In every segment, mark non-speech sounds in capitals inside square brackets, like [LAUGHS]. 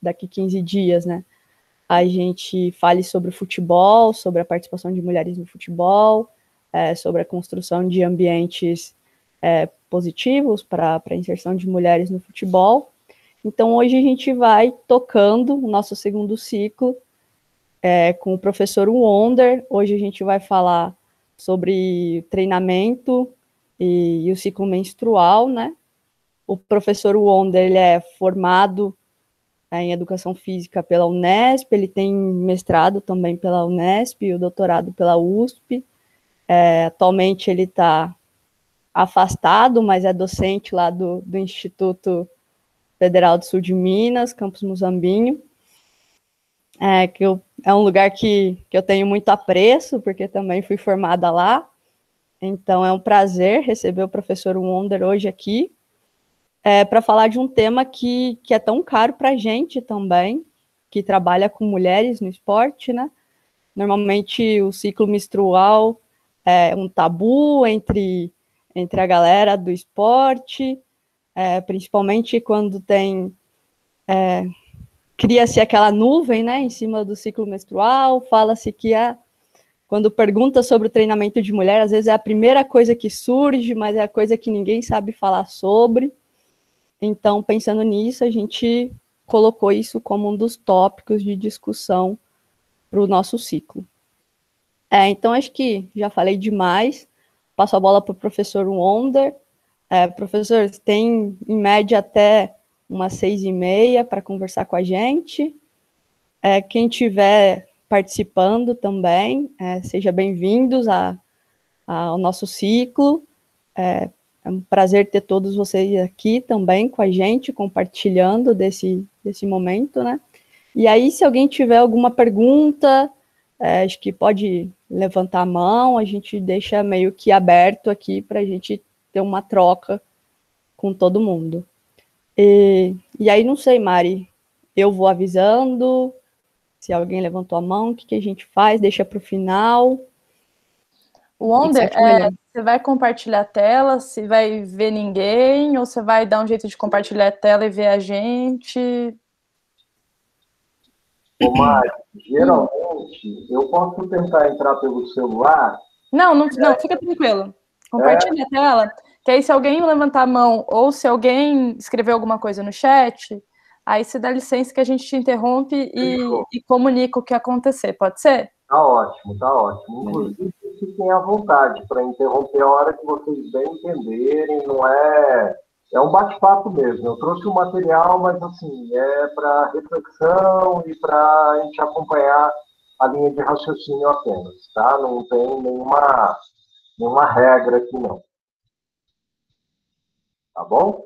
daqui 15 dias, né? A gente fale sobre o futebol, sobre a participação de mulheres no futebol, é, sobre a construção de ambientes é, positivos para a inserção de mulheres no futebol. Então, hoje a gente vai tocando o nosso segundo ciclo é, com o professor Wonder. Hoje a gente vai falar sobre treinamento e, e o ciclo menstrual, né? O professor Wonder, ele é formado é, em Educação Física pela Unesp, ele tem mestrado também pela Unesp e o doutorado pela USP. É, atualmente ele está afastado, mas é docente lá do, do Instituto Federal do Sul de Minas, Campus Muzambinho, é, que eu, é um lugar que, que eu tenho muito apreço, porque também fui formada lá. Então é um prazer receber o professor Wonder hoje aqui, é, para falar de um tema que, que é tão caro para a gente também, que trabalha com mulheres no esporte, né? Normalmente o ciclo menstrual é um tabu entre entre a galera do esporte, é, principalmente quando tem é, cria-se aquela nuvem, né, em cima do ciclo menstrual, fala-se que é quando pergunta sobre o treinamento de mulher, às vezes é a primeira coisa que surge, mas é a coisa que ninguém sabe falar sobre. Então, pensando nisso, a gente colocou isso como um dos tópicos de discussão para o nosso ciclo. É, então, acho que já falei demais passo a bola para o professor Wonder. É, professor, tem em média até umas seis e meia para conversar com a gente. É, quem tiver participando também, é, seja bem-vindos ao nosso ciclo. É, é, um prazer ter todos vocês aqui também com a gente, compartilhando desse, desse momento, né? E aí, se alguém tiver alguma pergunta, é, acho que pode levantar a mão, a gente deixa meio que aberto aqui para a gente ter uma troca com todo mundo. E, e aí, não sei, Mari, eu vou avisando, se alguém levantou a mão, o que, que a gente faz, deixa para o final. O Wonder, é, você vai compartilhar a tela, se vai ver ninguém, ou você vai dar um jeito de compartilhar a tela e ver a gente? Ô, Mari, geralmente eu posso tentar entrar pelo celular. Não, não, não fica tranquilo. Compartilha é. a tela, que aí se alguém levantar a mão ou se alguém escrever alguma coisa no chat, aí você dá licença que a gente te interrompe e, e comunica o que acontecer, pode ser? Tá ótimo, tá ótimo. Inclusive, fiquem à vontade para interromper a hora que vocês bem entenderem, não é é um bate-papo mesmo. Eu trouxe o material, mas assim, é para reflexão e para a gente acompanhar a linha de raciocínio apenas, tá? Não tem nenhuma, nenhuma regra aqui, não. Tá bom?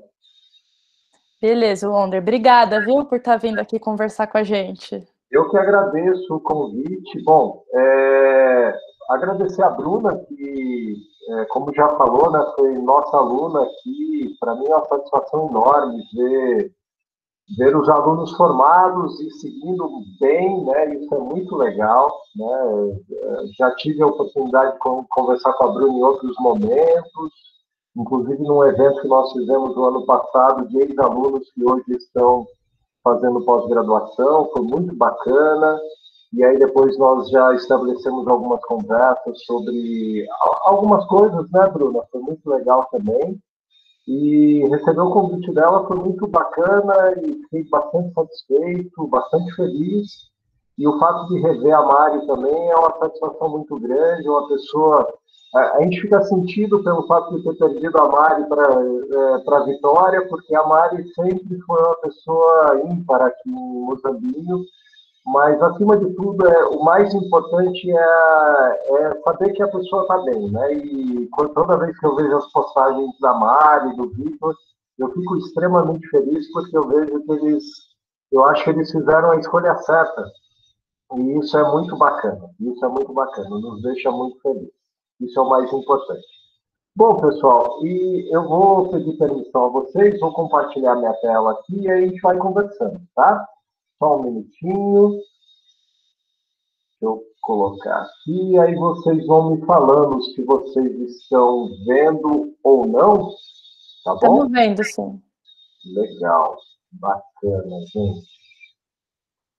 Beleza, Wonder. Obrigada, viu, por estar tá vindo aqui conversar com a gente. Eu que agradeço o convite. Bom, é, agradecer a Bruna, que, é, como já falou, né, foi nossa aluna aqui. Para mim é uma satisfação enorme ver, ver os alunos formados e seguindo bem, né, isso é muito legal. Né, é, já tive a oportunidade de conversar com a Bruna em outros momentos, inclusive num evento que nós fizemos no ano passado de ex-alunos que hoje estão fazendo pós-graduação, foi muito bacana. E aí depois nós já estabelecemos algumas conversas sobre algumas coisas, né, Bruna? Foi muito legal também. E receber o convite dela foi muito bacana e fiquei bastante satisfeito, bastante feliz. E o fato de rever a Mari também é uma satisfação muito grande, uma pessoa... A gente fica sentido pelo fato de ter perdido a Mari para é, a Vitória, porque a Mari sempre foi uma pessoa ímpar aqui em Mozambique, mas acima de tudo é o mais importante é, é saber que a pessoa está bem, né? E toda vez que eu vejo as postagens da Mari, do Vitor, eu fico extremamente feliz porque eu vejo que eles, eu acho que eles fizeram a escolha certa e isso é muito bacana, isso é muito bacana, nos deixa muito feliz. Isso é o mais importante. Bom, pessoal, e eu vou pedir permissão a vocês, vou compartilhar minha tela aqui e a gente vai conversando, tá? Só um minutinho. Deixa eu colocar aqui, aí vocês vão me falando se vocês estão vendo ou não. Tá bom? Estamos vendo, sim. Legal, bacana, gente.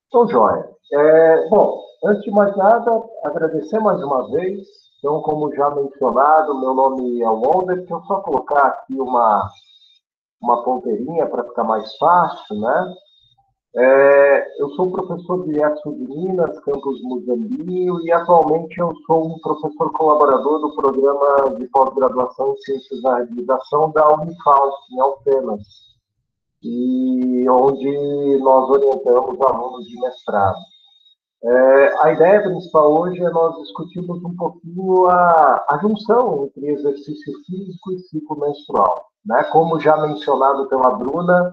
Então, joia. É, bom, antes de mais nada, agradecer mais uma vez. Então, como já mencionado, meu nome é Wonder. Deixa eu só colocar aqui uma, uma ponteirinha para ficar mais fácil, né? É, eu sou professor de ESO de Minas, campus Muzambinho, e atualmente eu sou um professor colaborador do programa de pós-graduação em Ciências da Reabilitação da Unifal, em Alfenas, e onde nós orientamos alunos de mestrado. É, a ideia principal hoje é nós discutirmos um pouquinho a, a junção entre exercício físico e ciclo menstrual. Né? Como já mencionado pela Bruna,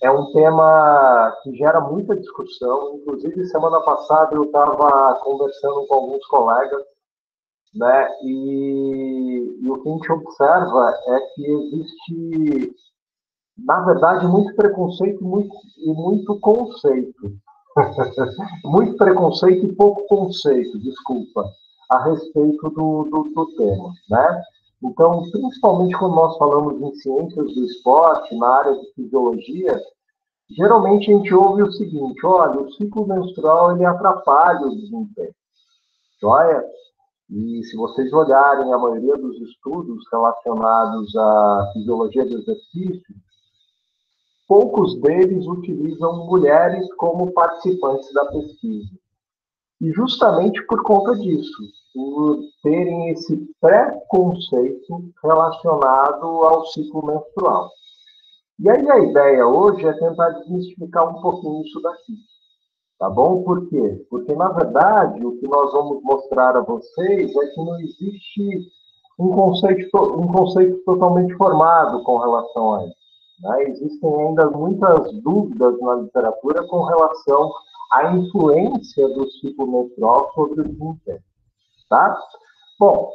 é um tema que gera muita discussão. Inclusive, semana passada eu estava conversando com alguns colegas, né? E, e, o que a gente observa é que existe, na verdade, muito preconceito muito, e muito conceito. [LAUGHS] muito preconceito e pouco conceito, desculpa, a respeito do, do, do tema, né? Então, principalmente quando nós falamos em ciências do esporte, na área de fisiologia, geralmente a gente ouve o seguinte: olha, o ciclo menstrual ele atrapalha o desempenho. Joia? E se vocês olharem a maioria dos estudos relacionados à fisiologia do exercício, poucos deles utilizam mulheres como participantes da pesquisa. E justamente por conta disso, por terem esse preconceito relacionado ao ciclo menstrual. E aí a ideia hoje é tentar desmistificar um pouquinho isso daqui. Tá bom? Por quê? Porque, na verdade, o que nós vamos mostrar a vocês é que não existe um conceito, um conceito totalmente formado com relação a isso. Né? Existem ainda muitas dúvidas na literatura com relação à influência do ciclo menstrual sobre o desempenho. Tá? Bom,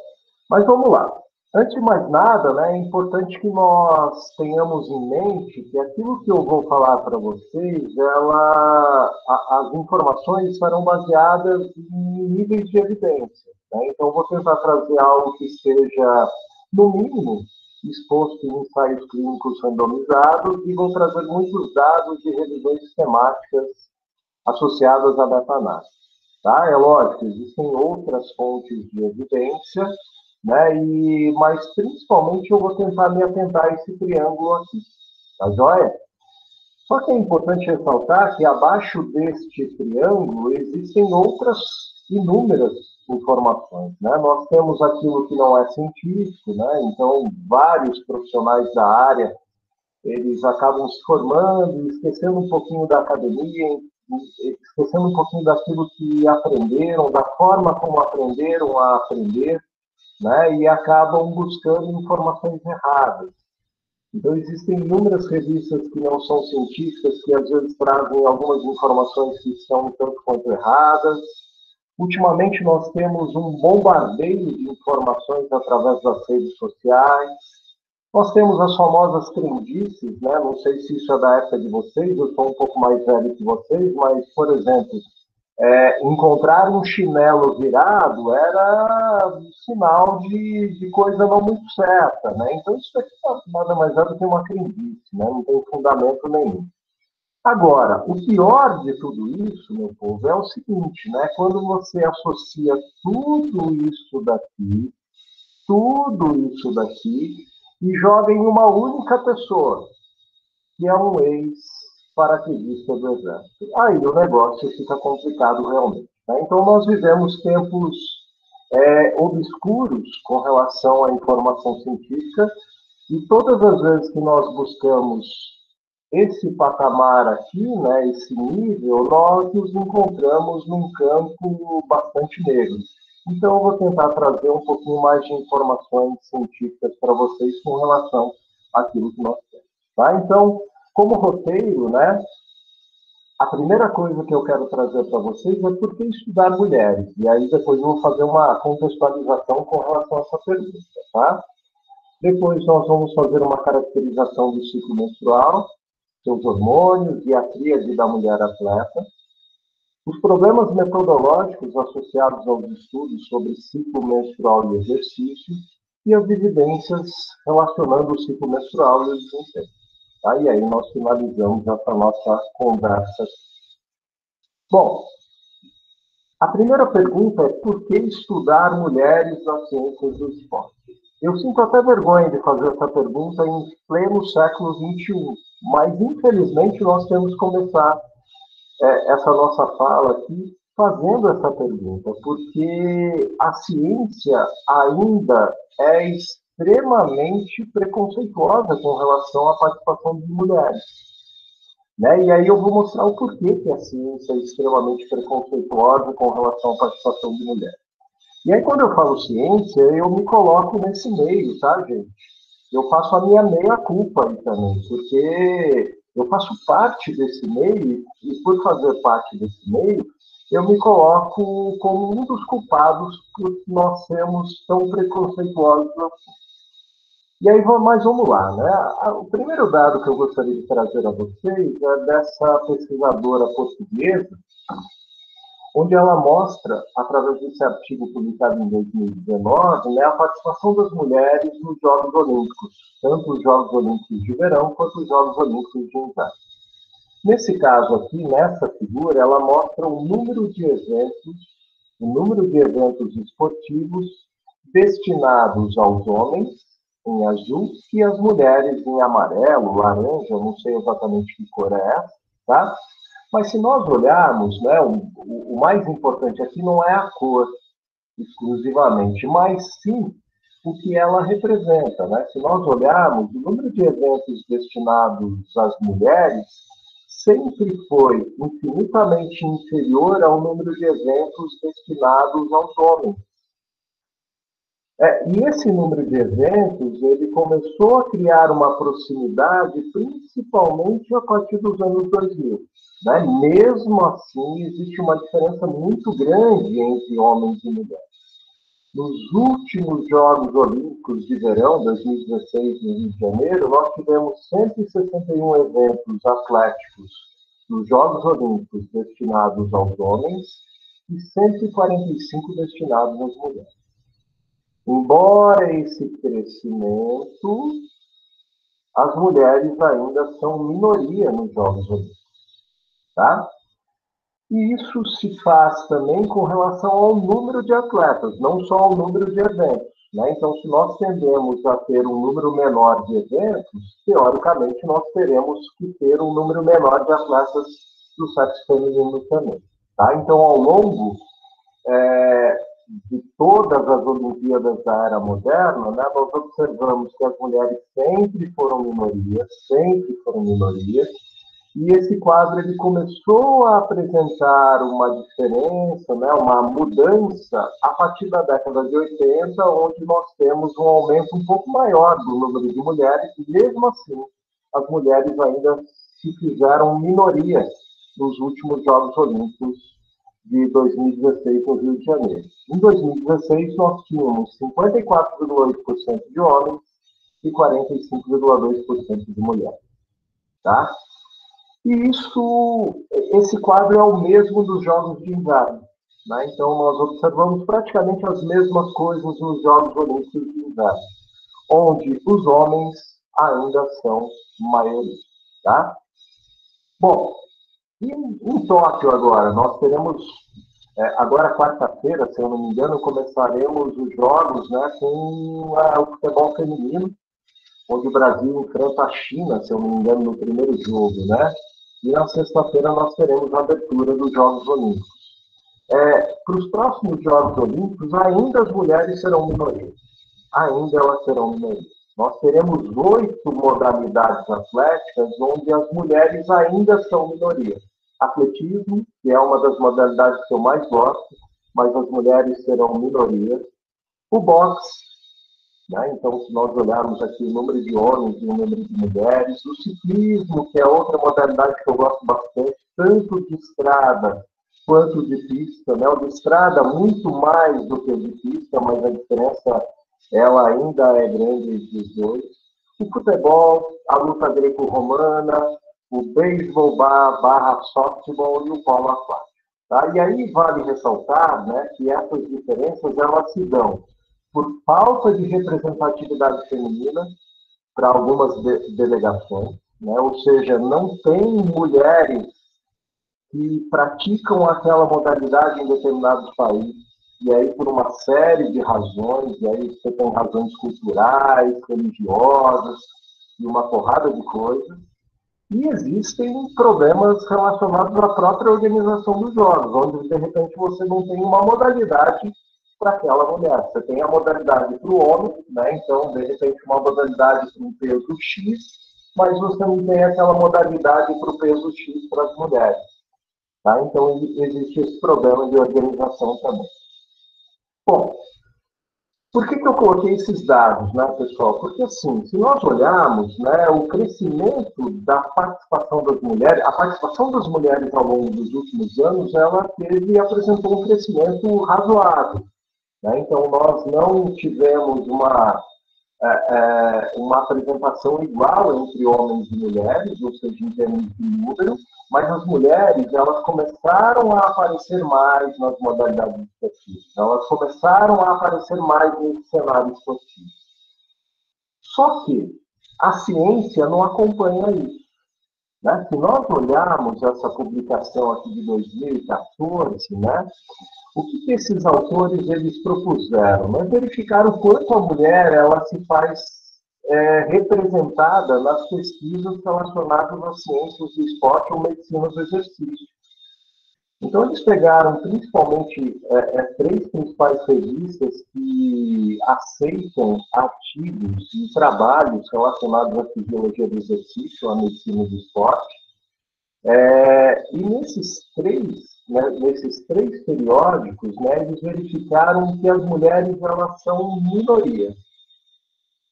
mas vamos lá. Antes de mais nada, né, é importante que nós tenhamos em mente que aquilo que eu vou falar para vocês, ela, a, as informações serão baseadas em níveis de evidência. Né? Então, vou tentar trazer algo que seja, no mínimo, exposto em ensaios clínicos randomizados e vou trazer muitos dados de revisões sistemáticas associadas à meta-análise. Tá? É lógico, existem outras fontes de evidência, né? E, mas principalmente eu vou tentar me atentar a esse triângulo aqui, tá joia? Só que é importante ressaltar que abaixo deste triângulo existem outras inúmeras informações, né? Nós temos aquilo que não é científico, né? Então, vários profissionais da área, eles acabam se formando, esquecendo um pouquinho da academia, esquecendo um pouquinho daquilo que aprenderam, da forma como aprenderam a aprender, né, e acabam buscando informações erradas. Então, existem inúmeras revistas que não são científicas, que às vezes trazem algumas informações que são tanto quanto erradas. Ultimamente, nós temos um bombardeio de informações através das redes sociais. Nós temos as famosas crendices, né? não sei se isso é da época de vocês, eu sou um pouco mais velho que vocês, mas, por exemplo, é, encontrar um chinelo virado era sinal de, de, coisa não muito certa, né? Então isso aqui nada mais é do que uma crendice, né? Não tem fundamento nenhum. Agora, o pior de tudo isso, meu povo, é o seguinte, né? Quando você associa tudo isso daqui, tudo isso daqui, e joga em uma única pessoa, que é um ex paraquedista do Exército. Aí o negócio fica complicado realmente. Né? Então, nós vivemos tempos é, obscuros com relação à informação científica e todas as vezes que nós buscamos esse patamar aqui, né, esse nível, nós nos encontramos num campo bastante negro. Então, eu vou tentar trazer um pouquinho mais de informações científicas para vocês com relação àquilo que nós temos. Tá? Então, como roteiro, né? A primeira coisa que eu quero trazer para vocês é por que estudar mulheres. E aí depois eu vou fazer uma contextualização com relação a essa pergunta, tá? Depois nós vamos fazer uma caracterização do ciclo menstrual, seus hormônios e a tríade da mulher atleta. Os problemas metodológicos associados aos estudos sobre ciclo menstrual e exercício e as evidências relacionando o ciclo menstrual e o desempenho. Tá? E aí nós finalizamos essa nossa conversa. Bom, a primeira pergunta é por que estudar mulheres nas ciências do esporte? Eu sinto até vergonha de fazer essa pergunta em pleno século XXI, mas infelizmente nós temos que começar é, essa nossa fala aqui fazendo essa pergunta, porque a ciência ainda é extremamente preconceituosa com relação à participação de mulheres. Né? E aí eu vou mostrar o porquê que a ciência é extremamente preconceituosa com relação à participação de mulheres. E aí, quando eu falo ciência, eu me coloco nesse meio, tá, gente? Eu faço a minha meia-culpa aí também, porque eu faço parte desse meio, e por fazer parte desse meio, eu me coloco como um dos culpados por nós sermos tão preconceituosos. E aí, mas vamos lá, né? O primeiro dado que eu gostaria de trazer a vocês é dessa pesquisadora portuguesa, onde ela mostra, através desse artigo publicado em 2019, né, a participação das mulheres nos Jogos Olímpicos, tanto os Jogos Olímpicos de verão quanto os Jogos Olímpicos de inverno. Nesse caso aqui, nessa figura, ela mostra o número de eventos, o número de eventos esportivos destinados aos homens em azul e as mulheres em amarelo, laranja, não sei exatamente que cor é essa, tá? Mas se nós olharmos, né, o, o mais importante aqui não é a cor exclusivamente, mas sim o que ela representa. Né? Se nós olharmos, o número de eventos destinados às mulheres sempre foi infinitamente inferior ao número de eventos destinados aos homens. É, e esse número de eventos, ele começou a criar uma proximidade, principalmente a partir dos anos 2000. Né? Mesmo assim, existe uma diferença muito grande entre homens e mulheres. Nos últimos Jogos Olímpicos de Verão, 2016, no Rio de Janeiro, nós tivemos 161 eventos atléticos nos Jogos Olímpicos destinados aos homens e 145 destinados às mulheres. Embora esse crescimento, as mulheres ainda são minoria nos Jogos Olímpicos. Tá? E isso se faz também com relação ao número de atletas, não só ao número de eventos. Né? Então, se nós tendemos a ter um número menor de eventos, teoricamente nós teremos que ter um número menor de atletas do sexo feminino também. Tá? Então, ao longo é, de todas as Olimpíadas da era moderna, né, nós observamos que as mulheres sempre foram minorias, sempre foram minorias, e esse quadro ele começou a apresentar uma diferença, né, uma mudança a partir da década de 80, onde nós temos um aumento um pouco maior do número de mulheres, e mesmo assim as mulheres ainda se fizeram minoria nos últimos Jogos Olímpicos de 2016 no Rio de Janeiro. Em 2016, nós tínhamos 54,8% de homens e 45,2% de mulheres. Tá? E isso, esse quadro é o mesmo dos Jogos de Inverno. Né? Então, nós observamos praticamente as mesmas coisas nos Jogos Olímpicos de Inverno, onde os homens ainda são maioria. Tá? Bom, e em Tóquio agora, nós teremos, é, agora quarta-feira, se eu não me engano, começaremos os jogos né, com a, o futebol feminino, onde o Brasil enfrenta a China, se eu não me engano, no primeiro jogo, né? E na sexta-feira nós teremos a abertura dos Jogos Olímpicos. É, Para os próximos Jogos Olímpicos, ainda as mulheres serão minorias. Ainda elas serão minorias. Nós teremos oito modalidades atléticas onde as mulheres ainda são minorias atletismo, que é uma das modalidades que eu mais gosto, mas as mulheres serão minoria. O boxe, né? então, se nós olharmos aqui o número de homens e o número de mulheres. O ciclismo, que é outra modalidade que eu gosto bastante, tanto de estrada quanto de pista. Né? O de estrada, muito mais do que o de pista, mas a diferença ela ainda é grande entre os dois. O futebol, a luta greco-romana, o beisebol barra softball e o polo aquático. Tá? E aí vale ressaltar né, que essas diferenças elas se dão por falta de representatividade feminina para algumas de delegações, né? ou seja, não tem mulheres que praticam aquela modalidade em determinados países, e aí por uma série de razões, e aí você tem razões culturais, religiosas, e uma porrada de coisas, e existem problemas relacionados à própria organização dos jogos, onde de repente você não tem uma modalidade para aquela mulher. Você tem a modalidade para o homem, né? então de repente uma modalidade para um peso X, mas você não tem aquela modalidade para o peso X para as mulheres. Tá? Então existe esse problema de organização também. Bom, por que, que eu coloquei esses dados, né, pessoal? Porque, assim, se nós olharmos né, o crescimento da participação das mulheres, a participação das mulheres ao longo dos últimos anos, ela teve apresentou um crescimento razoável. Né? Então, nós não tivemos uma, é, é, uma apresentação igual entre homens e mulheres, ou seja, em termos de número, mas as mulheres elas começaram a aparecer mais nas modalidades esportivas, elas começaram a aparecer mais nesse cenário esportivo. Só que a ciência não acompanha isso. Né? Se nós olharmos essa publicação aqui de 2014, né, o que, que esses autores eles propuseram? Né? Verificar o quanto a mulher ela se faz é, representada nas pesquisas relacionadas às ciências do esporte ou medicina do exercício. Então, eles pegaram principalmente é, é, três principais revistas que aceitam artigos e trabalhos relacionados à fisiologia do exercício, à medicina do esporte. É, e nesses três, né, nesses três periódicos, né, eles verificaram que as mulheres elas são minoria.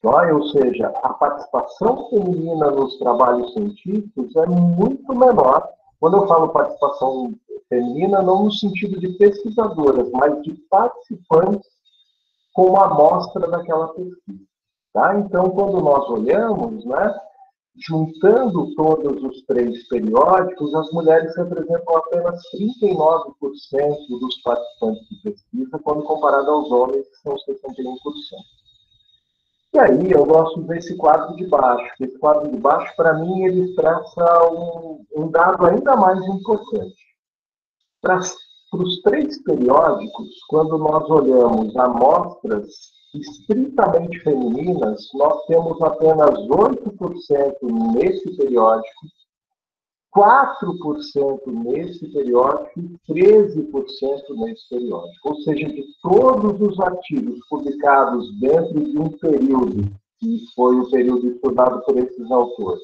Ou seja, a participação feminina nos trabalhos científicos é muito menor. Quando eu falo participação feminina, não no sentido de pesquisadoras, mas de participantes com amostra daquela pesquisa. Tá? Então, quando nós olhamos, né, juntando todos os três periódicos, as mulheres representam apenas 39% dos participantes de pesquisa, quando comparado aos homens, que são 61%. E aí eu gosto desse quadro de baixo. Esse quadro de baixo, para mim, ele expressa um, um dado ainda mais importante. Para os três periódicos, quando nós olhamos amostras estritamente femininas, nós temos apenas 8% nesse periódico 4% nesse periódico e 13% nesse periódico. Ou seja, de todos os artigos publicados dentro de um período, que foi o período estudado por esses autores,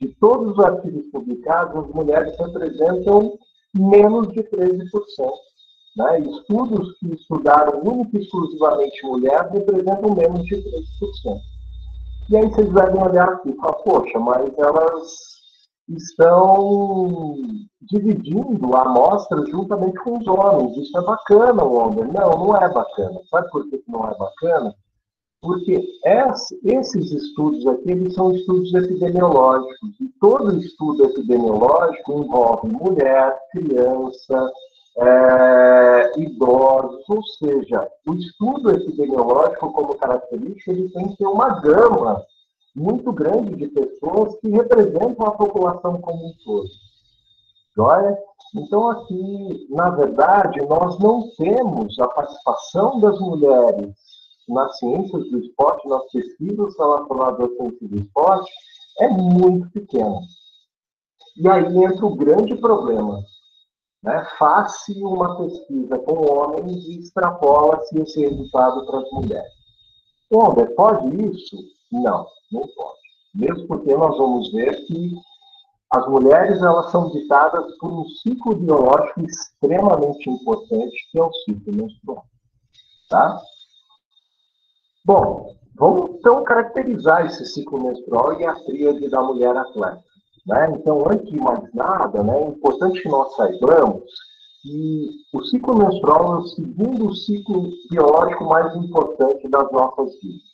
de todos os artigos publicados, as mulheres representam menos de 13%. Né? Estudos que estudaram única e exclusivamente mulheres representam menos de 13%. E aí vocês devem olhar aqui e falar, poxa, mas elas estão dividindo a amostra juntamente com os homens. Isso é bacana, Wonder. Não, não é bacana. Sabe por que não é bacana? Porque esses estudos aqui eles são estudos epidemiológicos. E todo estudo epidemiológico envolve mulher, criança, é, idosos, ou seja, o estudo epidemiológico como característica ele tem que ter uma gama muito grande de pessoas que representam a população como um todo. Joia? Então, aqui, na verdade, nós não temos a participação das mulheres nas ciências do esporte, nas pesquisas relacionadas à ciência do esporte, é muito pequena. E aí entra o grande problema. Né? Faz-se uma pesquisa com homens e extrapola-se esse resultado para as mulheres. Onda, pode isso? Não, não pode. Mesmo porque nós vamos ver que as mulheres elas são ditadas por um ciclo biológico extremamente importante, que é o ciclo menstrual. Tá? Bom, vamos então caracterizar esse ciclo menstrual e a tríade da mulher atleta. Né? Então, antes de mais nada, né, é importante que nós saibamos que o ciclo menstrual é o segundo ciclo biológico mais importante das nossas vidas.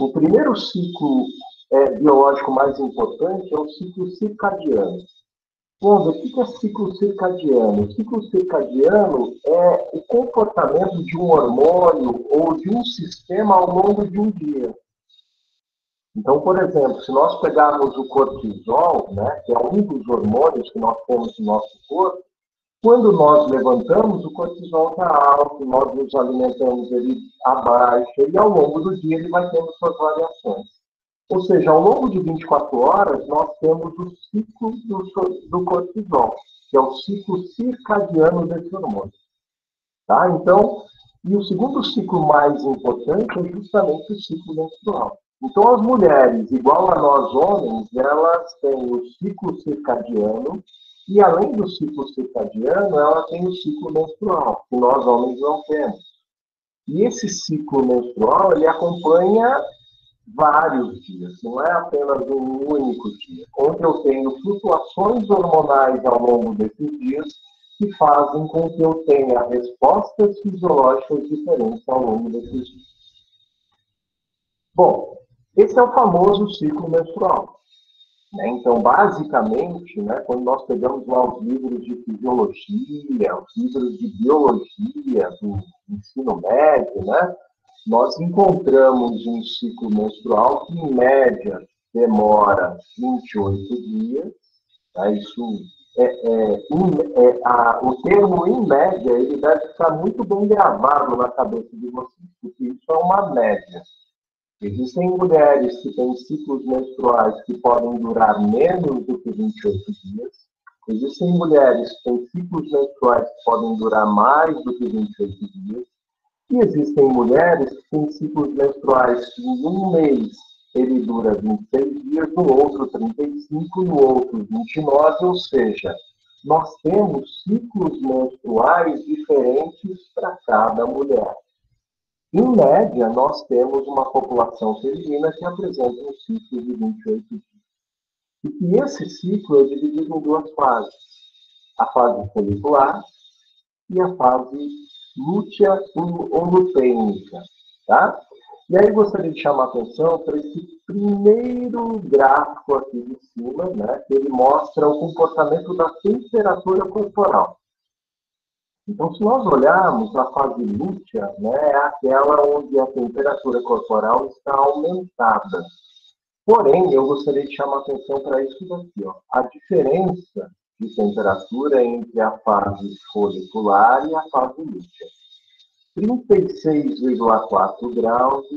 O primeiro ciclo é, biológico mais importante é o ciclo circadiano. Bom, o que é ciclo circadiano? O ciclo circadiano é o comportamento de um hormônio ou de um sistema ao longo de um dia. Então, por exemplo, se nós pegarmos o cortisol, né, que é um dos hormônios que nós temos no nosso corpo, quando nós levantamos, o cortisol está alto, nós nos alimentamos, ele abaixa, e ao longo do dia ele vai tendo suas variações. Ou seja, ao longo de 24 horas, nós temos o ciclo do, do cortisol, que é o ciclo circadiano desse hormônio. Tá? Então, e o segundo ciclo mais importante é justamente o ciclo menstrual. Então, as mulheres, igual a nós homens, elas têm o ciclo circadiano e, além do ciclo circadiano, ela tem o ciclo menstrual, que nós homens não temos. E esse ciclo menstrual, ele acompanha vários dias, não é apenas um único dia, onde eu tenho flutuações hormonais ao longo desses dias que fazem com que eu tenha respostas fisiológicas diferentes ao longo desses dias. Bom, esse é o famoso ciclo menstrual. Né? Então, basicamente, né, quando nós pegamos lá os livros de fisiologia, os livros de biologia do ensino médio, né, nós encontramos um ciclo menstrual que, em média, demora 28 dias. Tá? Isso é, é, é, a, o termo em média ele deve ficar muito bem gravado na cabeça de vocês, porque isso é uma média. Existem mulheres que têm ciclos menstruais que podem durar menos do que 28 dias. Existem mulheres que têm ciclos menstruais que podem durar mais do que 28 dias. E existem mulheres que têm ciclos menstruais que em um mês ele dura 26 dias, no outro 35, no outro 29, ou seja, nós temos ciclos menstruais diferentes para cada mulher. Em média, nós temos uma população feminina que apresenta um ciclo de 28 dias. E que esse ciclo é dividido em duas fases: a fase folicular e a fase lútea ou lutênica. Tá? E aí gostaria de chamar a atenção para esse primeiro gráfico aqui de cima, né, que ele mostra o comportamento da temperatura corporal. Então, se nós olharmos a fase lútea, né, é aquela onde a temperatura corporal está aumentada. Porém, eu gostaria de chamar atenção para isso daqui. Ó. A diferença de temperatura entre a fase folicular e a fase lútea. 36,4 graus e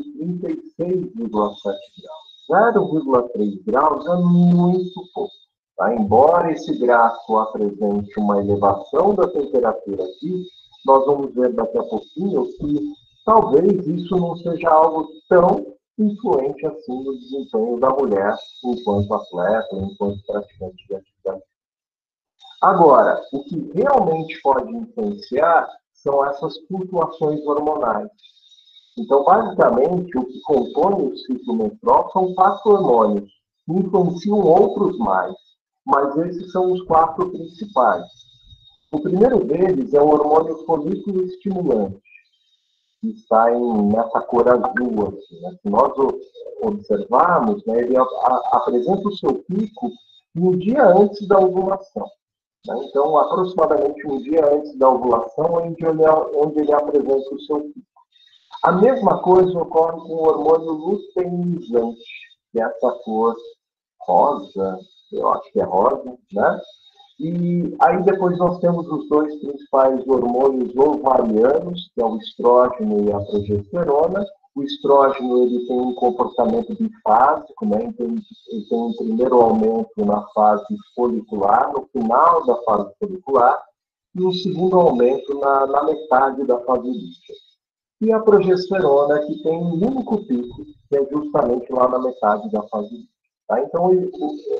36,7 graus. 0,3 graus é muito pouco. Tá? Embora esse gráfico apresente uma elevação da temperatura aqui, nós vamos ver daqui a pouquinho que talvez isso não seja algo tão influente assim no desempenho da mulher enquanto atleta, enquanto praticante de atividade. Agora, o que realmente pode influenciar são essas flutuações hormonais. Então, basicamente, o que compõe o ciclo menstrual são quatro hormônios, que influenciam outros mais, mas esses são os quatro principais. O primeiro deles é o hormônio folículo estimulante, que está em, nessa cor azul. Assim, né? Se nós observarmos, né, ele a, a, apresenta o seu pico no dia antes da ovulação. Né? Então, aproximadamente um dia antes da ovulação, onde ele, onde ele apresenta o seu pico. A mesma coisa ocorre com o hormônio luteinizante, que é essa cor rosa, eu acho que é rosa, né? E aí depois nós temos os dois principais hormônios ovarianos, que é o estrógeno e a progesterona, o estrógeno ele tem um comportamento bifásico, né? então ele tem um primeiro aumento na fase folicular, no final da fase folicular, e um segundo aumento na, na metade da fase lútea. E a progesterona, que tem um único pico, que é justamente lá na metade da fase lútea. Tá? Então,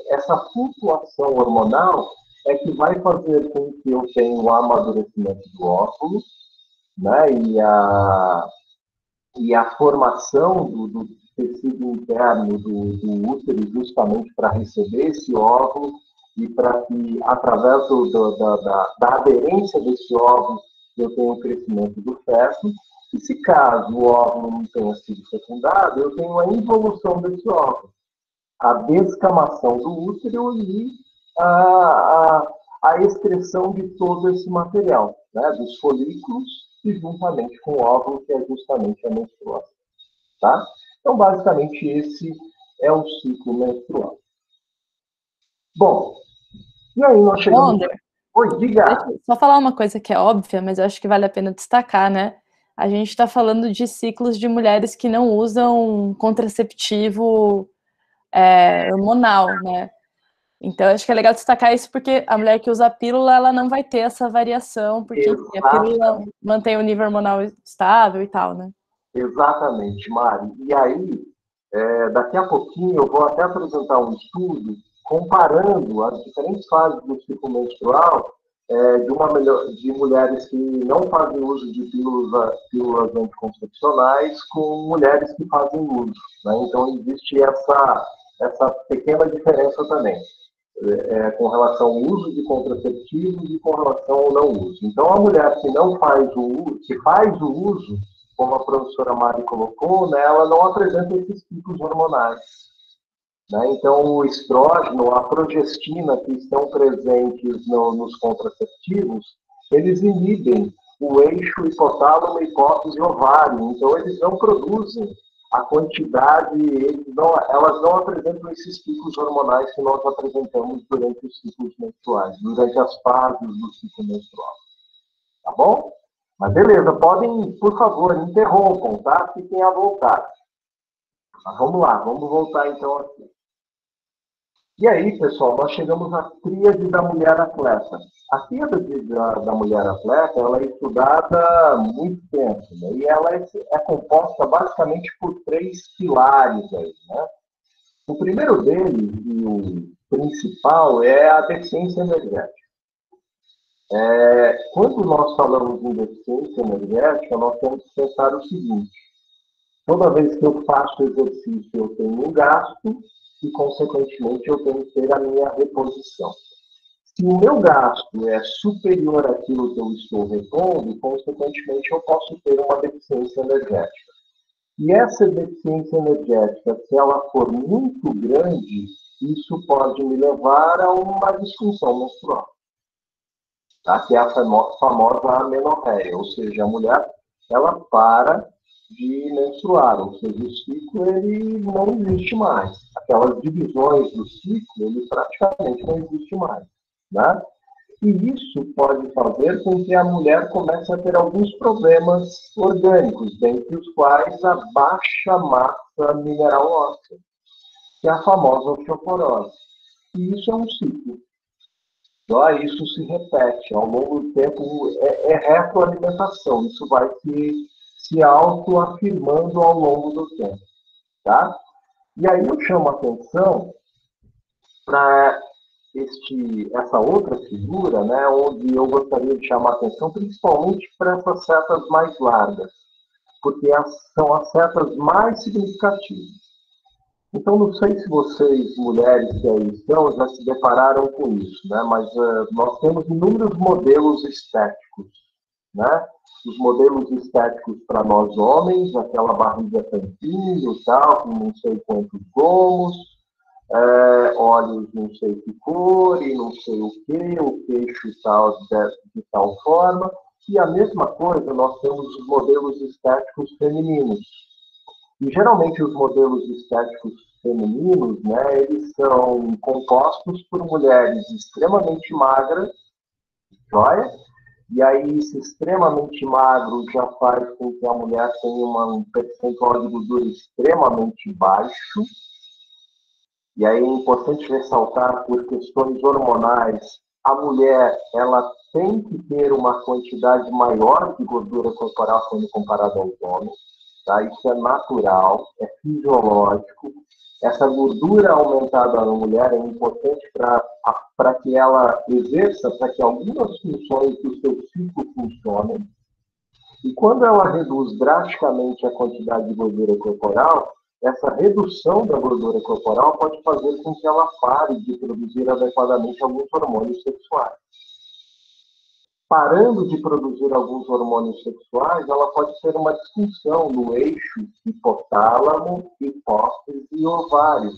essa flutuação hormonal é que vai fazer com que eu tenha o amadurecimento do óvulo, né? e a e a formação do, do tecido interno do, do, útero justamente para receber esse óvulo e para que, através do, do, da, da, da, aderência desse óvulo, eu tenha o crescimento do feto. E se caso o óvulo não tenha sido fecundado, eu tenho a involução desse óvulo, a descamação do útero e a, a, a excreção de todo esse material, né, dos folículos e juntamente com o óvulo, que é justamente a menstruação. Tá? Então, basicamente, esse é o ciclo menstrual. Bom, e aí nós chegamos... Wonder, Oi, diga! Só falar uma coisa que é óbvia, mas eu acho que vale a pena destacar, né? A gente está falando de ciclos de mulheres que não usam contraceptivo é, hormonal, né? Então, acho que é legal destacar isso porque a mulher que usa a pílula, ela não vai ter essa variação, porque a pílula mantém o nível hormonal estável e tal, né? Exatamente, Mari. E aí, é, daqui a pouquinho eu vou até apresentar um estudo comparando as diferentes fases do ciclo menstrual é, de, uma de mulheres que não fazem uso de pílulas, pílulas anticoncepcionais com mulheres que fazem uso. Né? Então, existe essa, essa pequena diferença também. É, com relação ao uso de contraceptivos e com relação ao não uso. Então, a mulher que não faz o que faz o uso, como a professora Mari colocou, né, ela não apresenta esses picos hormonais. Né? Então, o estrógeno, a progestina que estão presentes no, nos contraceptivos, eles inibem o eixo hipotálamo, hipófise e ovário. Então, eles não produzem a quantidade, não, elas não apresentam esses picos hormonais que nós apresentamos durante os ciclos menstruais, durante as fases do ciclo menstrual. Tá bom? Mas beleza, podem, por favor, interrompam, tá? Fiquem à vontade. Mas vamos lá, vamos voltar então aqui. E aí, pessoal, nós chegamos à tríade da mulher atleta. A tríade da, da mulher atleta ela é estudada há muito tempo, né? e ela é, é, composta basicamente por três pilares. Aí, né? O primeiro deles, e o principal, é a deficiência energética. É, quando nós falamos em deficiência energética, nós temos que pensar o seguinte: toda vez que eu faço exercício, eu tenho um gasto, e, consequentemente, eu tenho que ter a minha reposição. Se o meu gasto é superior àquilo que eu estou repondo, consequentemente, eu posso ter uma deficiência energética. E essa deficiência energética, se ela for muito grande, isso pode me levar a uma disfunção menstrual. Tá? Que é a famosa amenorreia, ou seja, a mulher ela para de menstruar, ou seja, o ciclo ele não existe mais. Aquelas divisões do ciclo, ele praticamente não existe mais. Né? E isso pode fazer com que a mulher comece a ter alguns problemas orgânicos, dentre os quais a baixa massa mineral óssea, que é a famosa osteoporose. E isso é um ciclo. Então, isso se repete ao longo do tempo, é, é retroalimentação. Isso vai se se autoafirmando ao longo do tempo. Tá? E aí eu chamo a atenção para essa outra figura, né, onde eu gostaria de chamar atenção principalmente para essas setas mais largas, porque são as setas mais significativas. Então, não sei se vocês, mulheres que aí estão, já se depararam com isso, né? mas uh, nós temos inúmeros modelos estéticos. Né? os modelos estéticos para nós homens, aquela barriga tampinho, tal, com não sei quantos gomos, é, olhos não sei que cor e não sei o que, o queixo tal de, de tal forma. E a mesma coisa nós temos os modelos estéticos femininos. E geralmente os modelos estéticos femininos, né, eles são compostos por mulheres extremamente magras, joia? E aí, isso extremamente magro já faz com que a mulher tenha um percentual de gordura extremamente baixo. E aí é importante ressaltar, por questões hormonais, a mulher ela tem que ter uma quantidade maior de gordura corporal quando comparada aos homens. Tá? Isso é natural, é fisiológico. Essa gordura aumentada na mulher é importante para que ela exerça, para que algumas funções do seu ciclo funcionem. E quando ela reduz drasticamente a quantidade de gordura corporal, essa redução da gordura corporal pode fazer com que ela pare de produzir adequadamente alguns hormônios sexuais parando de produzir alguns hormônios sexuais, ela pode ter uma disfunção no eixo hipotálamo, hipófise e ovário.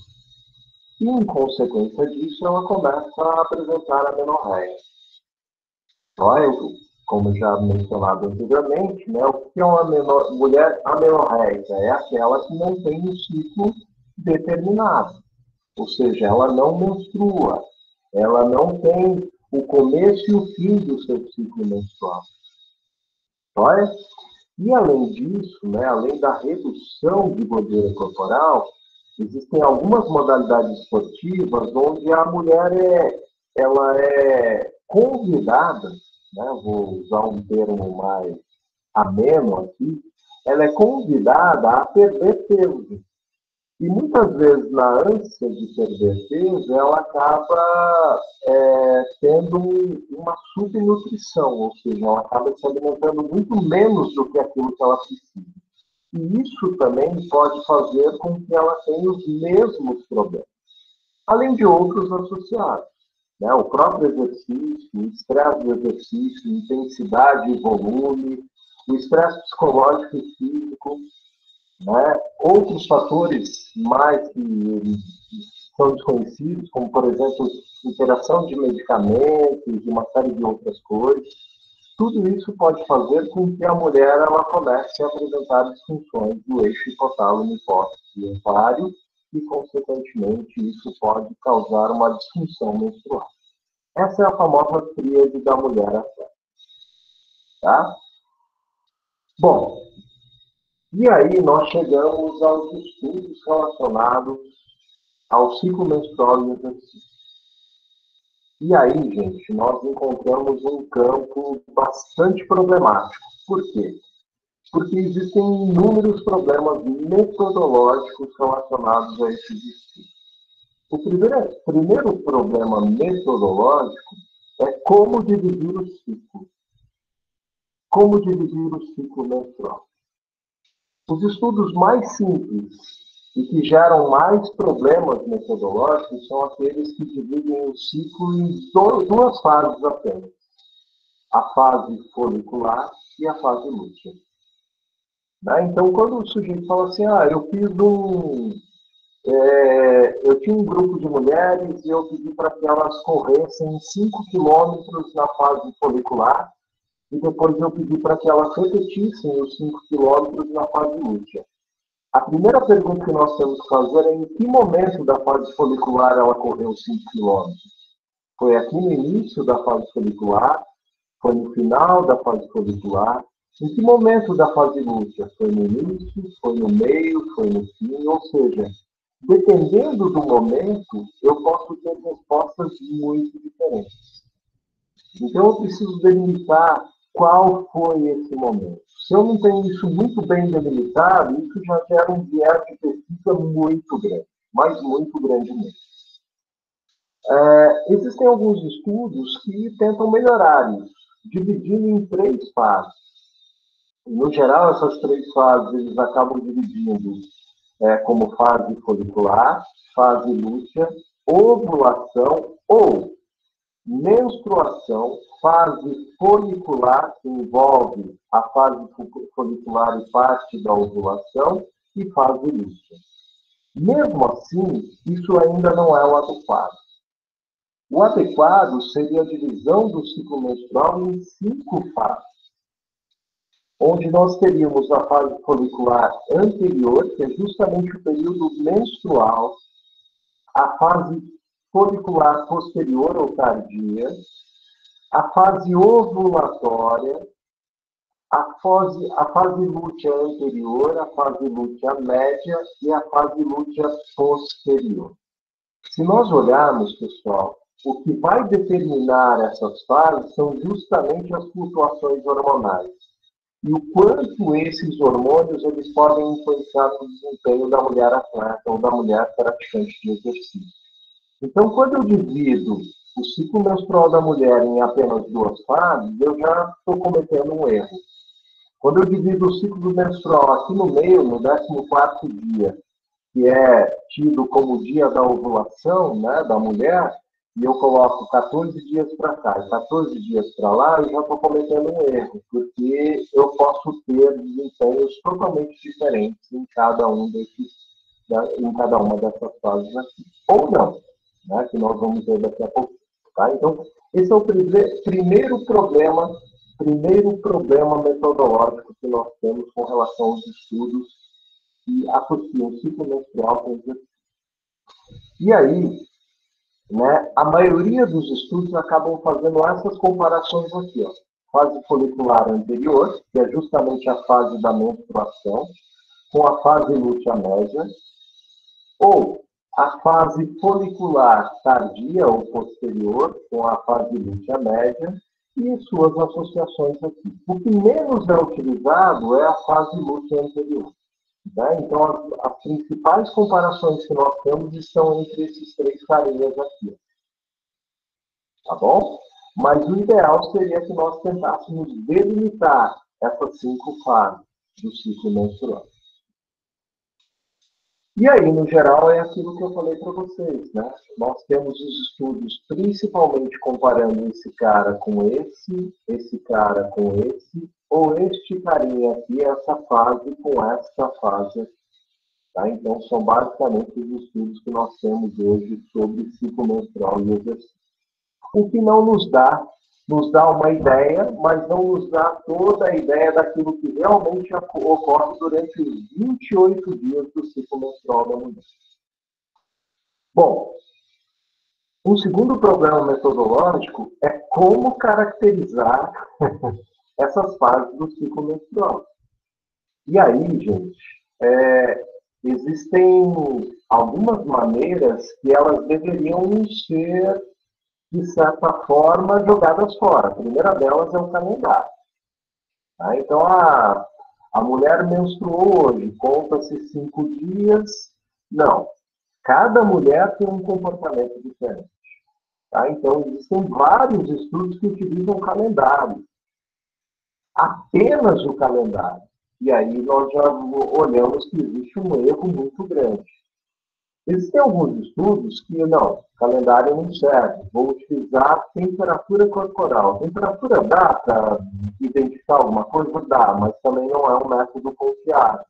E, em consequência disso, ela começa a apresentar a menorreia. Então, como já mencionado anteriormente, né, o que é uma menor, mulher amenorreica? É aquela que não tem um ciclo determinado. Ou seja, ela não menstrua, ela não tem o começo e o fim do seu ciclo menstrual. Olha? E além disso, né, além da redução de gordura corporal, existem algumas modalidades esportivas onde a mulher é, ela é convidada, né, vou usar um termo mais ameno aqui, ela é convidada a perder peso. E muitas vezes, na ânsia de perder peso, ela acaba é, tendo uma subnutrição, ou seja, ela acaba se alimentando muito menos do que aquilo que ela precisa. E isso também pode fazer com que ela tenha os mesmos problemas, além de outros associados. Né? O próprio exercício, o estresse do exercício, intensidade e volume, o estresse psicológico e físico, né? Outros fatores mais que são desconhecidos, como, por exemplo, interação de medicamentos e uma série de outras coisas, tudo isso pode fazer com que a mulher ela comece a apresentar disfunções do eixo hipotálamo hipófise ovário e, consequentemente, isso pode causar uma disfunção menstrual. Essa é a famosa tríade da mulher atleta. Tá? Bom, e aí nós chegamos aos estudos relacionados ao ciclo menstrual e exercício. E aí, gente, nós encontramos um campo bastante problemático. Por quê? Porque existem inúmeros problemas metodológicos relacionados a esses estudos. O primeiro, primeiro problema metodológico é como dividir o ciclo. Como dividir o ciclo menstrual. Os estudos mais simples e que geram mais problemas metodológicos são aqueles que dividem o ciclo em duas fases apenas: a fase folicular e a fase lútea. Né? Então, quando o sujeito fala assim, ah, eu fiz um. É, eu tinha um grupo de mulheres e eu pedi para que elas corressem 5 quilômetros na fase folicular e depois eu pedi para que elas repetissem os 5 quilômetros na fase lútea. A primeira pergunta que nós temos que fazer é em que momento da fase folicular ela correu 5 quilômetros? Foi aqui no início da fase folicular? Foi no final da fase folicular? Em que momento da fase lútea? Foi no início? Foi no meio? Foi no fim? Ou seja, dependendo do momento, eu posso ter respostas muito diferentes. Então, eu preciso delimitar qual foi esse momento. Se eu não tenho isso muito bem delimitado, isso já gera um viés de pesquisa muito grande, mas muito grande mesmo. É, existem alguns estudos que tentam melhorar isso, dividindo em três fases. No geral, essas três fases eles acabam dividindo é, como fase folicular, fase lútea, ovulação ou menstruação, fase folicular, que envolve a fase folicular e parte da ovulação, e fase lútea. Mesmo assim, isso ainda não é o adequado. O adequado seria a divisão do ciclo menstrual em cinco fases, onde nós teríamos a fase folicular anterior, que é justamente o período menstrual, a fase folicular posterior ou tardia, a fase ovulatória, a fase, a fase lútea anterior, a fase lútea média e a fase lútea posterior. Se nós olharmos, pessoal, o que vai determinar essas fases são justamente as flutuações hormonais. E o quanto esses hormônios eles podem influenciar no desempenho da mulher atleta ou da mulher praticante de exercício. Então, quando eu divido o ciclo menstrual da mulher em apenas duas fases, eu já estou cometendo um erro. Quando eu divido o ciclo menstrual aqui no meio, no 14 dia, que é tido como dia da ovulação né, da mulher, e eu coloco 14 dias para cá e 14 dias para lá, eu já estou cometendo um erro, porque eu posso ter desempenhos totalmente diferentes em cada um desses, em cada uma dessas fases aqui. Ou não né, que nós vamos ver daqui a pouco. Tá? Então, esse é o primeiro problema, primeiro problema metodológico que nós temos com relação aos estudos que associam o ciclo menstrual com exercício. E aí, né, a maioria dos estudos acabam fazendo essas comparações aqui, ó. Fase folicular anterior, que é justamente a fase da menstruação, com a fase lútea média, ou a fase folicular tardia ou posterior, com a fase lútea média, e suas associações aqui. O que menos é utilizado é a fase lútea anterior. Né? Então, as, as, principais comparações que nós temos estão entre esses três carinhas aqui. Tá bom? Mas o ideal seria que nós tentássemos delimitar essas cinco fases do ciclo menstrual. E aí, no geral, é aquilo que eu falei para vocês, né? Nós temos os estudos principalmente comparando esse cara com esse, esse cara com esse, ou este carinha aqui, essa fase com essa fase aqui. Tá? Então, são basicamente os estudos que nós temos hoje sobre ciclo menstrual e exercício. O que não nos dá nos dá uma ideia, mas não nos dá toda a ideia daquilo que realmente ocorre durante os 28 dias do ciclo menstrual da mulher. Bom, um segundo problema metodológico é como caracterizar [LAUGHS] essas fases do ciclo menstrual. E aí, gente, é, existem algumas maneiras que elas deveriam ser de certa forma, jogadas fora. A primeira delas é o calendário. Tá? Então, a, a mulher menstruou hoje, conta-se cinco dias. Não. Cada mulher tem um comportamento diferente. Tá? Então, existem vários estudos que utilizam o calendário. Apenas o calendário. E aí nós já olhamos que existe um erro muito grande. Existem alguns estudos que, não, calendário não serve, vou utilizar temperatura corporal. Temperatura dá para identificar alguma coisa? Dá, mas também não é um método confiável.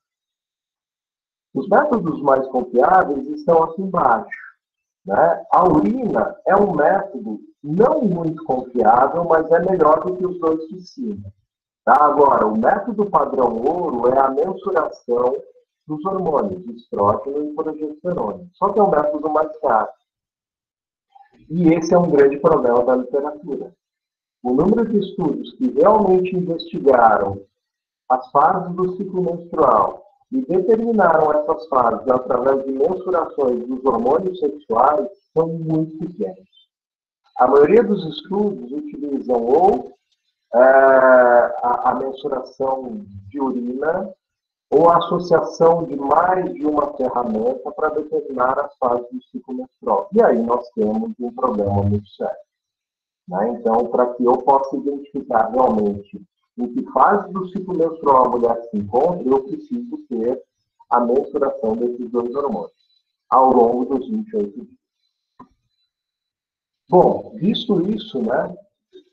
Os métodos mais confiáveis estão aqui embaixo. Né? A urina é um método não muito confiável, mas é melhor do que os dois de cima. Tá? Agora, o método padrão ouro é a mensuração dos hormônios, estrógeno e progesterona. Só que é um método mais caro. E esse é um grande problema da literatura. O número de estudos que realmente investigaram as fases do ciclo menstrual e determinaram essas fases através de mensurações dos hormônios sexuais são muito pequenos. A maioria dos estudos utilizam ou é, a, a mensuração de urina ou a associação de mais de uma ferramenta para determinar as fases do ciclo menstrual. E aí nós temos um problema muito sério. Né? Então, para que eu possa identificar realmente em que fase do ciclo menstrual a mulher se encontra, eu preciso ter a mensuração desses dois hormônios ao longo dos 28 dias. Bom, visto isso, né,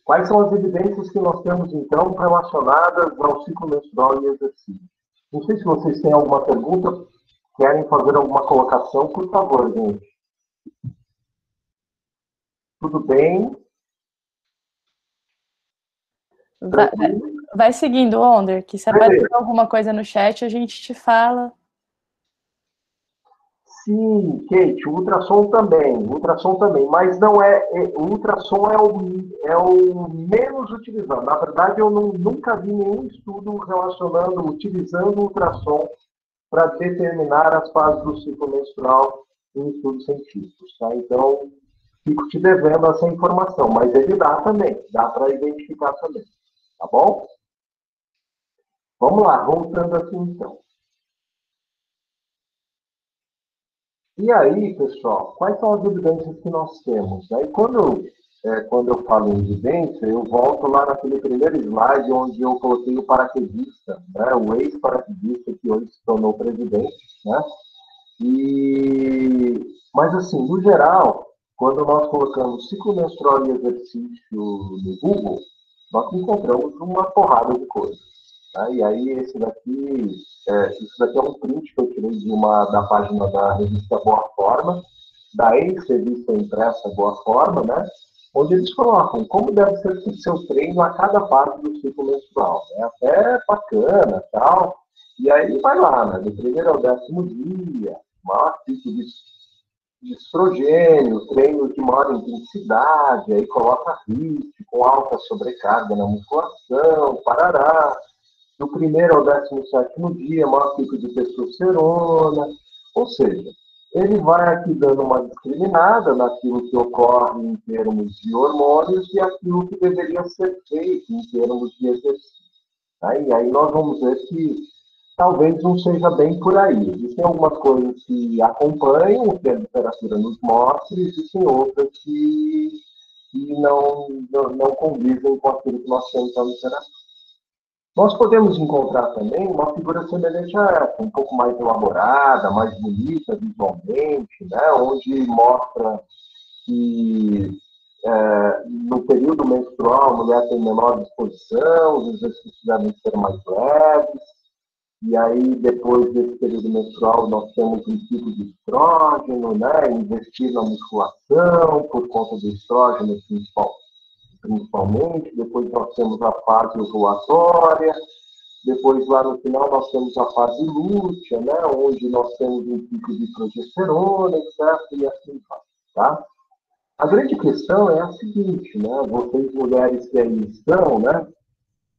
quais são as evidências que nós temos, então, relacionadas ao ciclo menstrual e exercício? Não sei se vocês têm alguma pergunta, querem fazer alguma colocação, por favor, gente. Tudo bem? Vai, vai seguindo, Onder, que se aparecer alguma coisa no chat, a gente te fala. Sim, Kate, ultrassom também, ultrassom também, mas não é, é, ultrassom é o, é o menos utilizado. Na verdade, eu não, nunca vi nenhum estudo relacionando, utilizando ultrassom para determinar as fases do ciclo menstrual em estudos científicos, tá? Então, fico te devendo essa informação, mas ele dá também, dá para identificar também, tá bom? Vamos lá, voltando aqui então. E aí, pessoal, quais são as evidências que nós temos? Aí, quando, é, quando eu falo em evidência, eu volto lá naquele primeiro slide onde eu coloquei o paraquedista, né, o ex-paraquedista que hoje se tornou presidente. Né? E, mas, assim, no geral, quando nós colocamos ciclo menstrual e exercício no Google, nós encontramos uma porrada de coisas. Tá? E aí esse daqui, é, isso daqui é um print que eu tirei de uma, da página da revista Boa Forma, da ex-revista impressa Boa Forma, né? onde eles colocam como deve ser o seu treino a cada parte do ciclo menstrual. Né? Até bacana tal. E aí vai lá, né? do primeiro ao décimo dia, maior ciclo disso. de estrogênio, treino de maior intensidade, aí coloca HIIT com alta sobrecarga na musculação, parará. Do primeiro ao décimo sétimo dia, maior pico de testosterona. Ou seja, ele vai aqui dando uma discriminada naquilo que ocorre em termos de hormônios e aquilo que deveria ser feito em termos de exercício. Aí, aí nós vamos ver que talvez não seja bem por aí. Existem algumas coisas que acompanham o que a literatura nos mostra, e existem outras que, que não, não, não convivem com aquilo que nós temos na literatura. Nós podemos encontrar também uma figura semelhante a essa, um pouco mais elaborada, mais bonita visualmente, né, onde mostra que é, no período menstrual a mulher tem menor disposição, os exercícios devem ser mais leves, e aí depois desse período menstrual nós temos um pico de estrógeno, né, investir na musculação por conta do estrógeno principal, principalmente, depois nós temos a fase ovulatória, depois lá no final nós temos a fase lútea, né, onde nós temos um pico de progesterona, etc, e assim vai, tá? A grande questão é a seguinte, né, vocês mulheres que aí estão, né,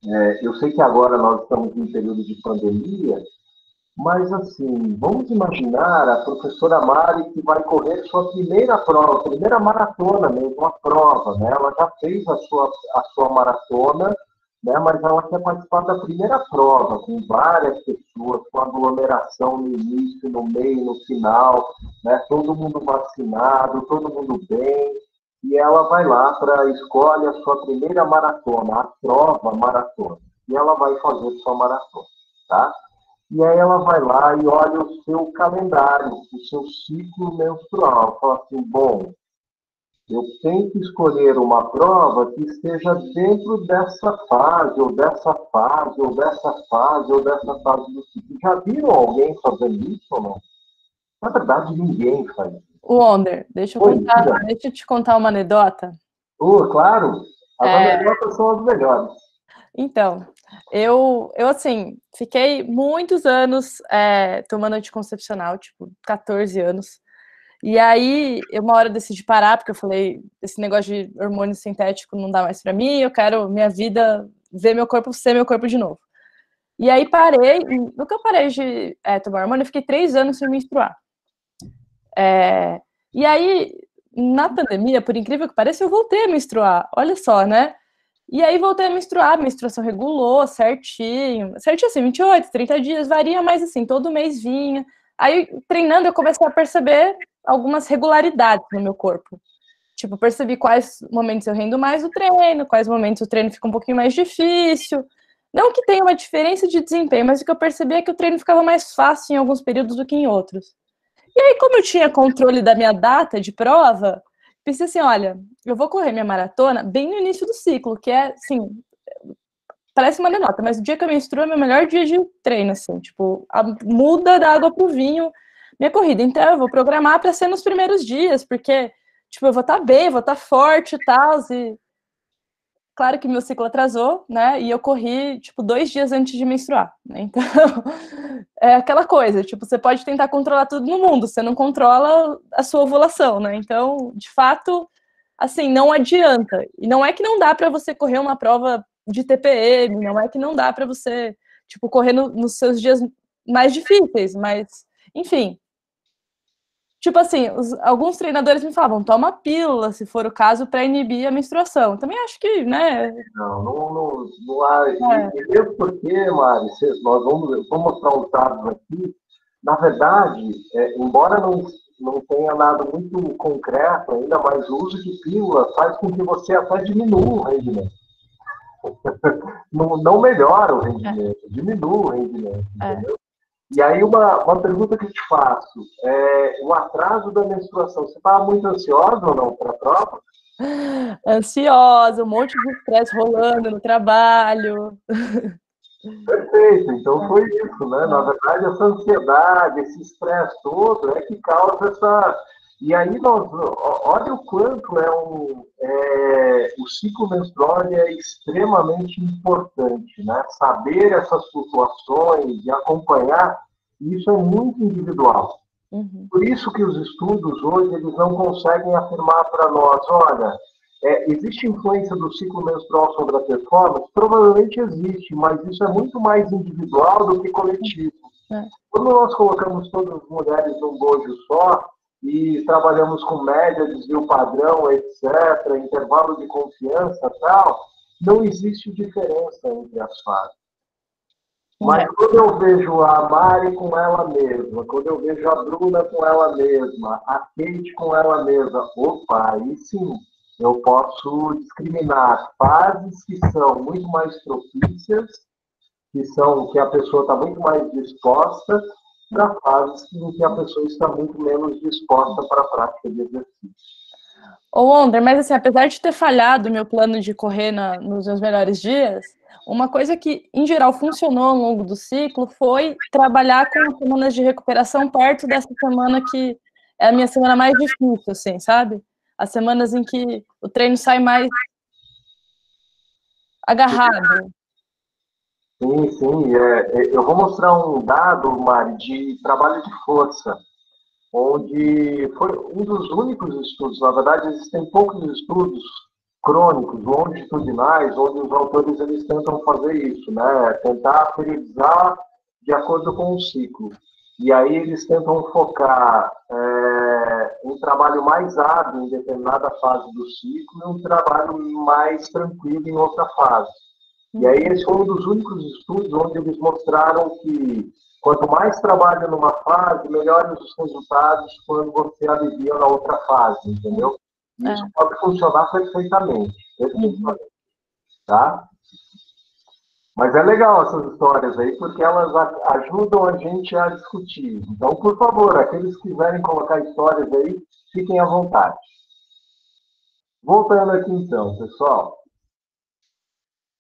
é, eu sei que agora nós estamos em período de pandemia, mas, assim, vamos imaginar a professora Mari que vai correr sua primeira prova, primeira maratona mesmo, a prova, né? Ela já fez a sua, a sua maratona, né? Mas ela quer participar da primeira prova, com várias pessoas, com aglomeração no início, no meio, no final, né? Todo mundo vacinado, todo mundo bem. E ela vai lá para escolhe a sua primeira maratona, a prova maratona. E ela vai fazer sua maratona, tá? E aí ela vai lá e olha o seu calendário, o seu ciclo menstrual. Fala assim, bom, eu tenho que escolher uma prova que esteja dentro dessa fase, ou dessa fase, ou dessa fase, ou dessa fase do ciclo. Já viram alguém fazendo isso ou não? Na verdade, ninguém faz isso. Wonder, deixa eu, contar, deixa eu te contar uma anedota. Uh, claro, as é... anedotas são as melhores. Então, eu, eu assim, fiquei muitos anos é, tomando anticoncepcional, tipo, 14 anos. E aí, eu uma hora decidi parar, porque eu falei, esse negócio de hormônio sintético não dá mais para mim, eu quero minha vida, ver meu corpo ser meu corpo de novo. E aí parei, eu parei de é, tomar hormônio, eu fiquei três anos sem menstruar. É, e aí, na pandemia, por incrível que pareça, eu voltei a menstruar. Olha só, né? E aí voltei a menstruar, a menstruação regulou certinho, certinho assim, 28, 30 dias, varia, mas assim, todo mês vinha. Aí, treinando, eu comecei a perceber algumas regularidades no meu corpo. Tipo, percebi quais momentos eu rendo mais o treino, quais momentos o treino fica um pouquinho mais difícil. Não que tenha uma diferença de desempenho, mas o que eu percebi é que o treino ficava mais fácil em alguns períodos do que em outros. E aí, como eu tinha controle da minha data de prova, pensei assim, olha, eu vou correr minha maratona bem no início do ciclo, que é, assim, parece uma denota, mas o dia que eu menstruo é meu melhor dia de treino, assim, tipo, a, muda da água pro vinho minha corrida. Então, eu vou programar para ser nos primeiros dias, porque, tipo, eu vou estar tá bem, vou estar tá forte e tal, e Claro que meu ciclo atrasou, né? E eu corri, tipo, dois dias antes de menstruar. Né? [LAUGHS] Então, é aquela coisa, tipo, você pode tentar controlar tudo no mundo, você não controla a sua ovulação, né? Então, de fato, assim, não adianta. E não é que não dá para você correr uma prova de TPM, não é que não dá para você, tipo, correr no, nos seus dias mais difíceis, mas, enfim, Tipo assim, os, alguns treinadores me falavam, toma pílula, se for o caso, para inibir a menstruação. Também acho que, né? Não, não, não, não há. É. Mesmo porque, Mari, nós vamos, vamos mostrar os dados aqui. Na verdade, é, embora não, não tenha nada muito concreto ainda, mas o uso de pílula faz com que você até diminua o rendimento. [LAUGHS] não, não melhora o rendimento, é. diminui o rendimento, é. entendeu? E aí, uma, uma pergunta que eu te faço: é, o atraso da menstruação, você estava muito ansiosa ou não para a prova? [LAUGHS] Ansiosa, um monte de estresse rolando no trabalho. Perfeito, então foi isso, né? Na verdade, essa ansiedade, esse estresse todo é que causa essa. E aí, nós, olha o quanto é um. É, o ciclo menstrual é extremamente importante, né? Saber essas flutuações e acompanhar, isso é muito individual. Uhum. Por isso que os estudos hoje eles não conseguem afirmar para nós, olha, é, existe influência do ciclo menstrual sobre a performance? Provavelmente existe, mas isso é muito mais individual do que coletivo. É. Quando nós colocamos todas as mulheres num bojo só e trabalhamos com média, desvio padrão, etc., intervalo de confiança tal, não existe diferença entre as fases. Mas quando eu vejo a Mari com ela mesma, quando eu vejo a Bruna com ela mesma, a Kate com ela mesma, opa, aí sim, eu posso discriminar fases que são muito mais propícias, que são que a pessoa está muito mais disposta, para fases em que a pessoa está muito menos disposta para a prática de exercício. Ô, André, mas assim, apesar de ter falhado meu plano de correr na, nos meus melhores dias, uma coisa que, em geral, funcionou ao longo do ciclo foi trabalhar com semanas de recuperação perto dessa semana que é a minha semana mais difícil, assim, sabe? As semanas em que o treino sai mais agarrado. Sim, sim. É, é, eu vou mostrar um dado, Mari, de trabalho de força, onde foi um dos únicos estudos, na verdade, existem poucos estudos crônicos, longitudinais, onde os autores eles tentam fazer isso, né? Tentar periodizar de acordo com o ciclo. E aí eles tentam focar é, um trabalho mais árduo em determinada fase do ciclo e um trabalho mais tranquilo em outra fase. E aí esse foi um dos únicos estudos onde eles mostraram que quanto mais trabalho numa fase, melhores os resultados quando você alivia na outra fase, entendeu? Isso é. pode funcionar perfeitamente, perfeitamente, tá? Mas é legal essas histórias aí, porque elas ajudam a gente a discutir. Então, por favor, aqueles que quiserem colocar histórias aí, fiquem à vontade. Voltando aqui então, pessoal.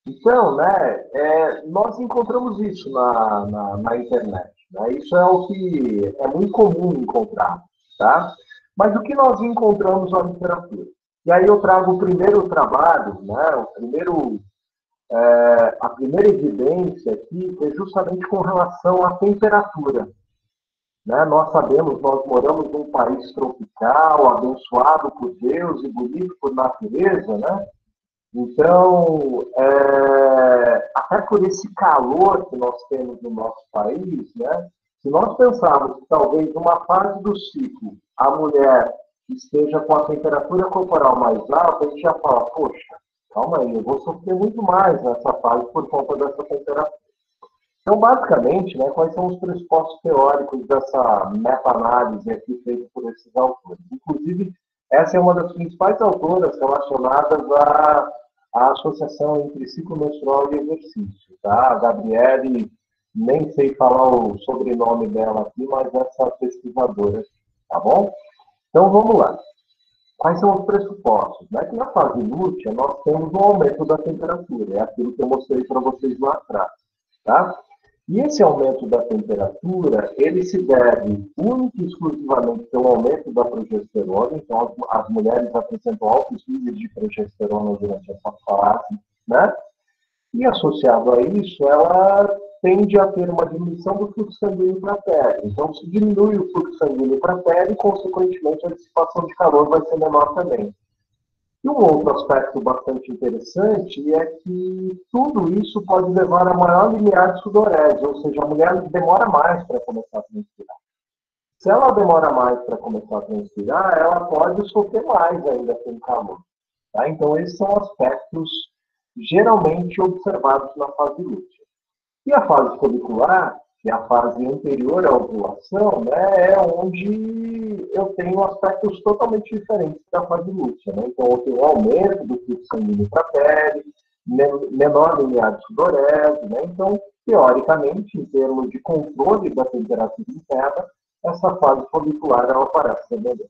Então, né, é, nós encontramos isso na, na, na internet. Né? Isso é o que é muito comum encontrar, tá? Mas o que nós encontramos na literatura? E aí eu trago o primeiro trabalho, né, o primeiro, é, a primeira evidência aqui é justamente com relação à temperatura. Né? Nós sabemos, nós moramos num país tropical, abençoado por Deus e bonito por natureza, né? Então, é, até por esse calor que nós temos no nosso país, né? Se nós pensarmos que talvez numa fase do ciclo a mulher esteja com a temperatura corporal mais alta, a gente já fala, poxa, calma aí, eu vou sofrer muito mais nessa fase por conta dessa temperatura. Então, basicamente, né, quais são os pressupostos teóricos dessa meta-análise aqui feita por esses autores? Inclusive, essa é uma das principais autoras relacionadas à, à associação entre ciclo menstrual e exercício, tá? A Gabriele nem sei falar o sobrenome dela aqui, mas essa pesquisadora, tá bom? Então vamos lá. Quais são os pressupostos? Né? Que na fase lútea nós temos um aumento da temperatura, é aquilo que eu mostrei para vocês lá atrás, tá? E esse aumento da temperatura, ele se deve única e exclusivamente pelo aumento da progesterona, então as, mulheres apresentam altos níveis de progesterona durante essa fase, né? E associado a isso, ela tende a ter uma diminuição do fluxo sanguíneo para a pele. Então, se diminui o fluxo sanguíneo para a pele, consequentemente, a dissipação de calor vai ser menor também. E um outro aspecto bastante interessante é que tudo isso pode levar a maior limiar de sudorese, ou seja, a mulher demora mais para começar a transpirar. Se ela demora mais para começar a transpirar, ela pode sofrer mais ainda com o calor. Tá? Então, esses são aspectos geralmente observados na fase lútea. E a fase folicular, que a fase anterior à ovulação, né, é onde eu tenho aspectos totalmente diferentes da fase lútea. Né? Então, eu tenho um aumento do fluxo sanguíneo para a pele, menor limiar de sudorese. Né? Então, teoricamente, em termos de controle da temperatura interna, essa fase folicular ela parece ser melhor.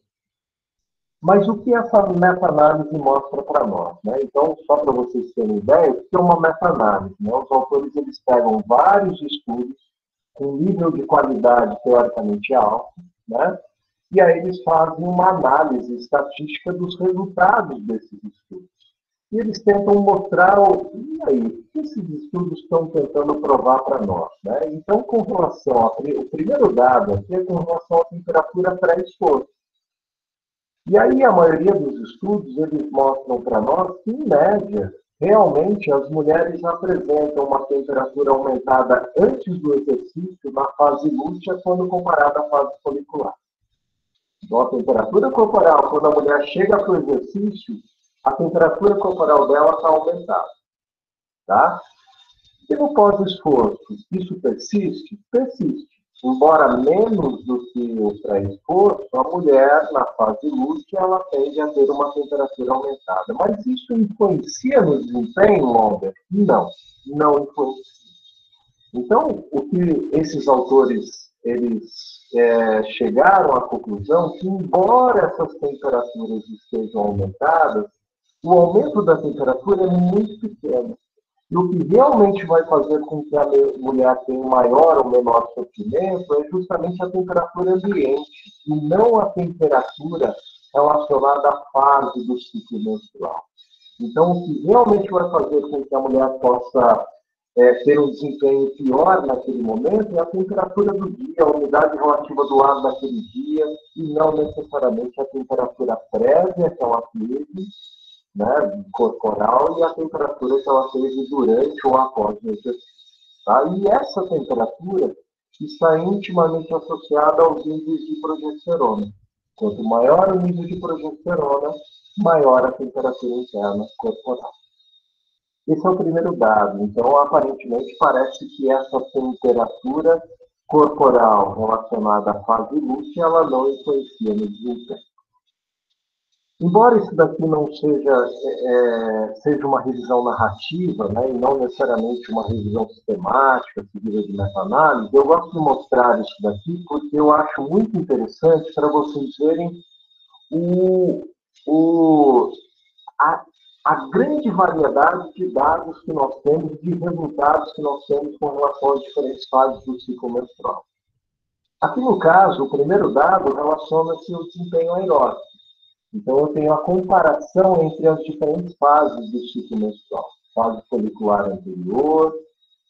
Mas o que essa meta-análise mostra para nós? Né? Então, só para vocês terem ideia, o que é uma meta-análise? Né? Os autores eles pegam vários estudos com nível de qualidade teoricamente alto, né? e aí eles fazem uma análise estatística dos resultados desses estudos. e eles tentam mostrar, e aí, o que esses estudos estão tentando provar para nós? Né? Então, com relação ao o primeiro dado aqui é com relação à temperatura pré-exposto. E aí, a maioria dos estudos, eles mostram para nós que, em média, realmente as mulheres apresentam uma temperatura aumentada antes do exercício na fase lútea quando comparada à fase folicular. Então, a temperatura corporal, quando a mulher chega para o exercício, a temperatura corporal dela está aumentada. Tá? E no pós-esforço, isso persiste? Persiste. Embora menos do que o pré-esforço, a mulher, na fase lútea, ela tende a ter uma temperatura aumentada. Mas isso influencia no desempenho, Longer? Não, não influencia. Então, o que esses autores eles é, chegaram à conclusão que, embora essas temperaturas estejam aumentadas, o aumento da temperatura é muito pequeno. E o que realmente vai fazer com que a mulher tenha maior ou menor sofrimento é justamente a temperatura ambiente, e não a temperatura relacionada à fase do ciclo menstrual. Então, o que realmente vai fazer com que a mulher possa é, ter um desempenho pior naquele momento é a temperatura do dia, a umidade relativa do ar naquele dia, e não necessariamente a temperatura prévia que ela teve né, corporal e a temperatura que ela teve durante ou após exercício. Tá? E essa temperatura está intimamente associada aos níveis de progesterona. Quanto maior o nível de progesterona, maior a temperatura interna corporal. Esse é o primeiro dado. Então, aparentemente, parece que essa temperatura corporal relacionada à fase lútea, ela não influencia no desempenho. Embora isso daqui não seja, é, seja uma revisão narrativa, né, e não necessariamente uma revisão sistemática, seguida de meta-análise, eu gosto de mostrar isso daqui porque eu acho muito interessante para vocês verem o, o, a, a grande variedade de dados que nós temos, de resultados que nós temos com relação às diferentes fases do ciclo menstrual. Aqui no caso, o primeiro dado relaciona-se ao desempenho aeróbico. Então, eu tenho a comparação entre as diferentes fases do ciclo menstrual. Fase folicular anterior,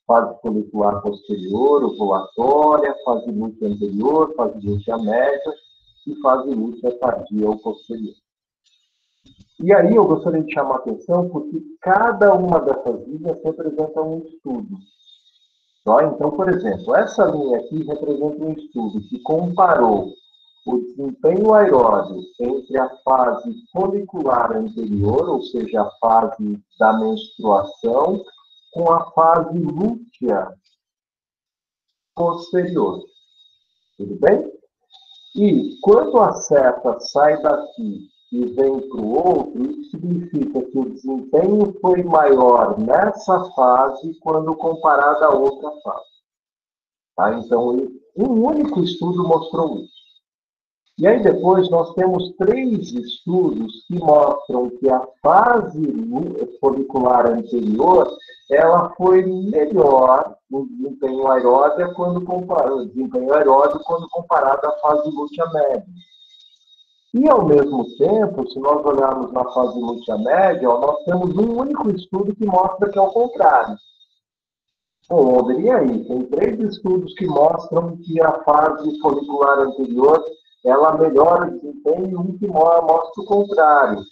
fase folicular posterior, ovulatória, fase lútea anterior, fase lútea média e fase lútea tardia ou posterior. E aí eu gostaria de chamar a atenção porque cada uma dessas linhas representa um estudo. Então, por exemplo, essa linha aqui representa um estudo que comparou o desempenho aeróbio entre a fase folicular anterior, ou seja, a fase da menstruação, com a fase lútea posterior. Tudo bem? E quando a seta sai daqui e vem para o outro, isso significa que o desempenho foi maior nessa fase quando comparado à outra fase. Tá? Então, um único estudo mostrou isso. E aí depois nós temos três estudos que mostram que a fase folicular anterior ela foi melhor no desempenho aeróbio quando comparado, desempenho aeróbio quando comparado à fase lútea média. E ao mesmo tempo, se nós olharmos na fase lútea média, nós temos um único estudo que mostra que é o contrário. Bom, e aí? Tem três estudos que mostram que a fase folicular anterior ela melhora o desempenho e um que mostra o contrário.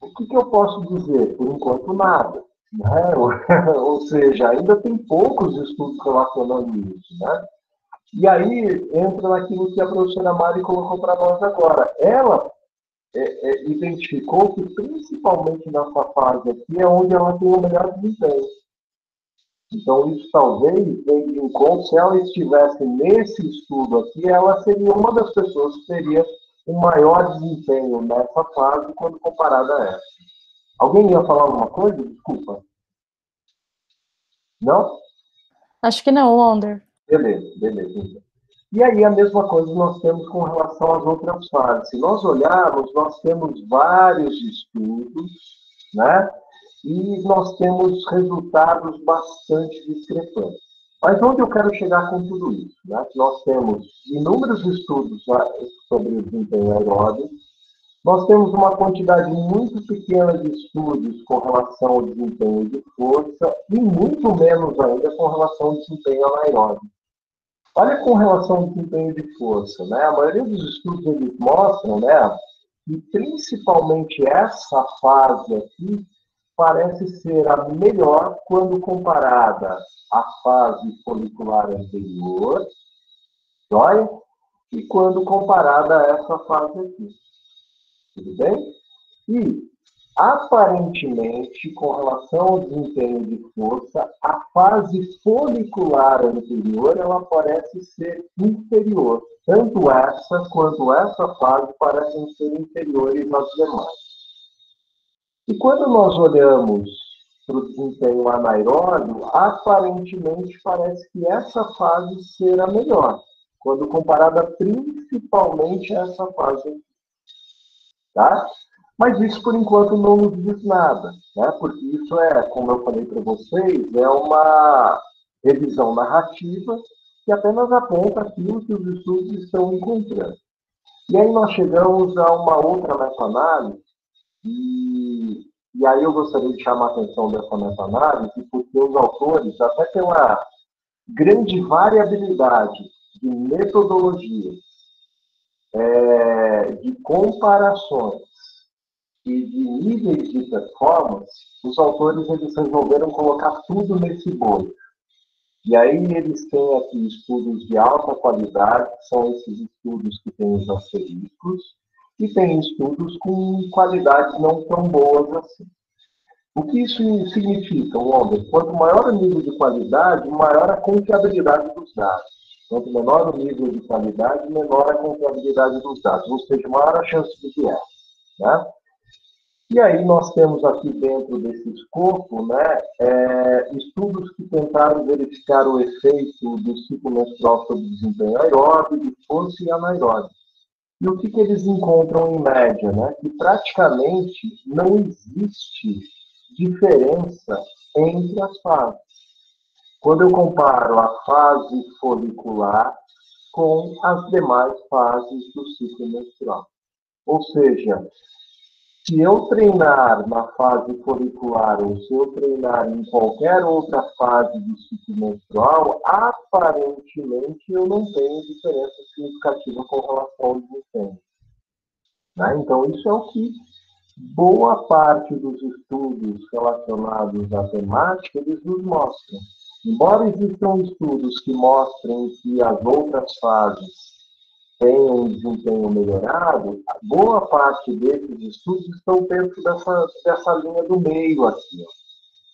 O que, que eu posso dizer? Por enquanto, nada. Né? [LAUGHS] Ou seja, ainda tem poucos estudos relacionando isso. Né? E aí entra naquilo que a professora Mari colocou para nós agora. Ela é, é, identificou que, principalmente nessa fase aqui, é onde ela tem o melhor desempenho. Então, isso talvez de encontro, se ela estivesse nesse estudo aqui, ela seria uma das pessoas que teria um maior desempenho nessa fase quando comparada a essa. Alguém ia falar alguma coisa? Desculpa. Não? Acho que não, Wonder. Beleza, beleza. Então. E aí a mesma coisa nós temos com relação às outras fases. Se nós olharmos, nós temos vários estudos, né? E nós temos resultados bastante discrepantes. Mas onde eu quero chegar com tudo isso? Né? Nós temos inúmeros estudos sobre o desempenho aeróbio, nós temos uma quantidade muito pequena de estudos com relação ao desempenho de força e muito menos ainda com relação ao desempenho anaeróbico. Olha com relação ao desempenho de força, né? A maioria dos estudos eles mostram, né, que principalmente essa fase aqui parece ser a melhor quando comparada à fase folicular anterior, joia? E quando comparada a essa fase aqui. Tudo bem? E, aparentemente, com relação ao desempenho de força, a fase folicular anterior ela parece ser inferior. Tanto essa quanto essa fase parecem ser inferiores às demais. E quando nós olhamos para o desempenho anaeróbio, aparentemente parece que essa fase será melhor, quando comparada principalmente a essa fase Tá? Mas isso, por enquanto, não nos diz nada, né? porque isso é, como eu falei para vocês, é uma revisão narrativa que apenas aponta aquilo que os estudos estão encontrando. E aí nós chegamos a uma outra meta-análise, e, e aí eu gostaria de chamar a atenção dessa meta-análise, porque os autores, até pela grande variabilidade de metodologias é, de comparações e de níveis de performance, os autores eles resolveram colocar tudo nesse bolo. E aí eles têm aqui estudos de alta qualidade, que são esses estudos que têm os asteriscos, e tem estudos com qualidades não tão boas assim. O que isso significa, Wonder? Quanto maior o nível de qualidade, maior a confiabilidade dos dados. Quanto menor o nível de qualidade, menor a confiabilidade dos dados, ou seja, maior a chance de viés. Né? E aí nós temos aqui dentro desse escopo né, é, estudos que tentaram verificar o efeito do ciclo menstrual sobre desempenho aeróbio, de força e anaeróbio. E o que, que eles encontram em média? Né? Que praticamente não existe diferença entre as fases quando eu comparo a fase folicular com as demais fases do ciclo menstrual. Ou seja, se eu treinar na fase folicular ou se eu treinar em qualquer outra fase do ciclo menstrual, aparentemente eu não tenho diferença significativa com relação ao desempenho. Né? Então, isso é o que boa parte dos estudos relacionados à temática eles nos mostram. Embora existam estudos que mostrem que as outras fases têm um desempenho melhorado, boa parte desses estudos estão dentro dessa, dessa linha do meio aqui. Ó.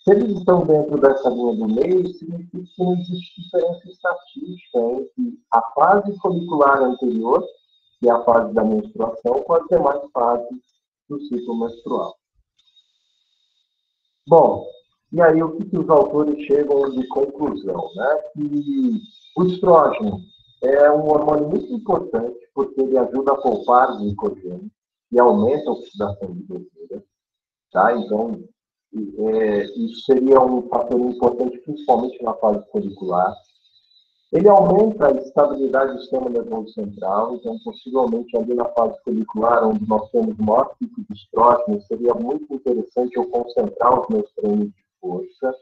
Se eles estão dentro dessa linha do meio, significa que não existe diferença estatística entre a fase folicular anterior, é a fase da menstruação, com as demais fases do ciclo menstrual. Bom, e aí, o que, que os autores chegam de conclusão? Né? Que o estrógeno é um hormônio muito importante porque ele ajuda a poupar glicogênio e aumenta a oxidação de gordura. Tá? Então, é, isso seria um fator importante, principalmente na fase folicular. Ele aumenta a estabilidade do sistema nervoso central, então, possivelmente, ali na fase folicular, onde nós temos maior pico de estrógeno, seria muito interessante eu concentrar os meus treinos de força.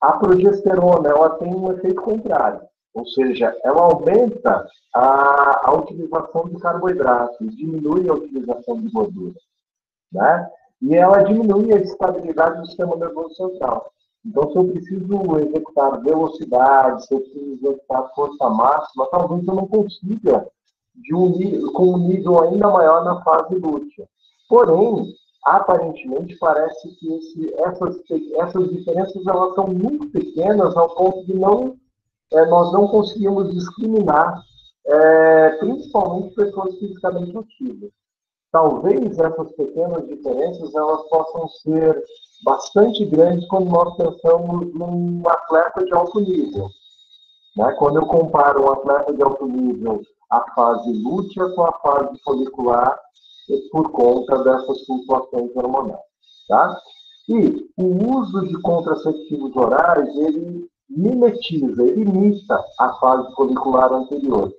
A progesterona ela tem um efeito contrário, ou seja, ela aumenta a, a utilização de carboidratos, diminui a utilização de gordura, né? E ela diminui a estabilidade do sistema nervoso central. Então, se eu preciso executar velocidade, se eu preciso executar força máxima, talvez eu não consiga de um, com um nível ainda maior na fase lútea. Porém, aparentemente parece que esse, essas, essas diferenças elas são muito pequenas ao ponto de não é, nós não conseguimos discriminar é, principalmente pessoas fisicamente ativas. Talvez essas pequenas diferenças elas possam ser bastante grandes quando nós pensamos num atleta de alto nível. Né? Quando eu comparo um atleta de alto nível a fase lútea com a fase folicular, por conta dessas flutuações hormonais. Tá? E o uso de contraceptivos orais, ele mimetiza, imita a fase folicular anterior.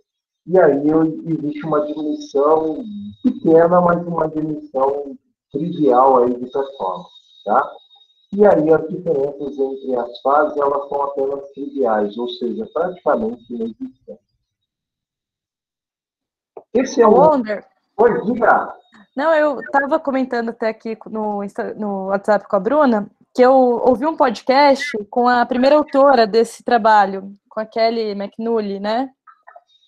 e aí existe uma diminuição pequena, mas uma diminuição trivial aí de performance, tá? E aí as diferenças entre as fases, elas são apenas triviais, ou seja, praticamente inexistentes. Esse é o... Wonder. Oi, diga. Não, eu estava comentando até aqui no, no WhatsApp com a Bruna, que eu ouvi um podcast com a primeira autora desse trabalho, com a Kelly McNully, né?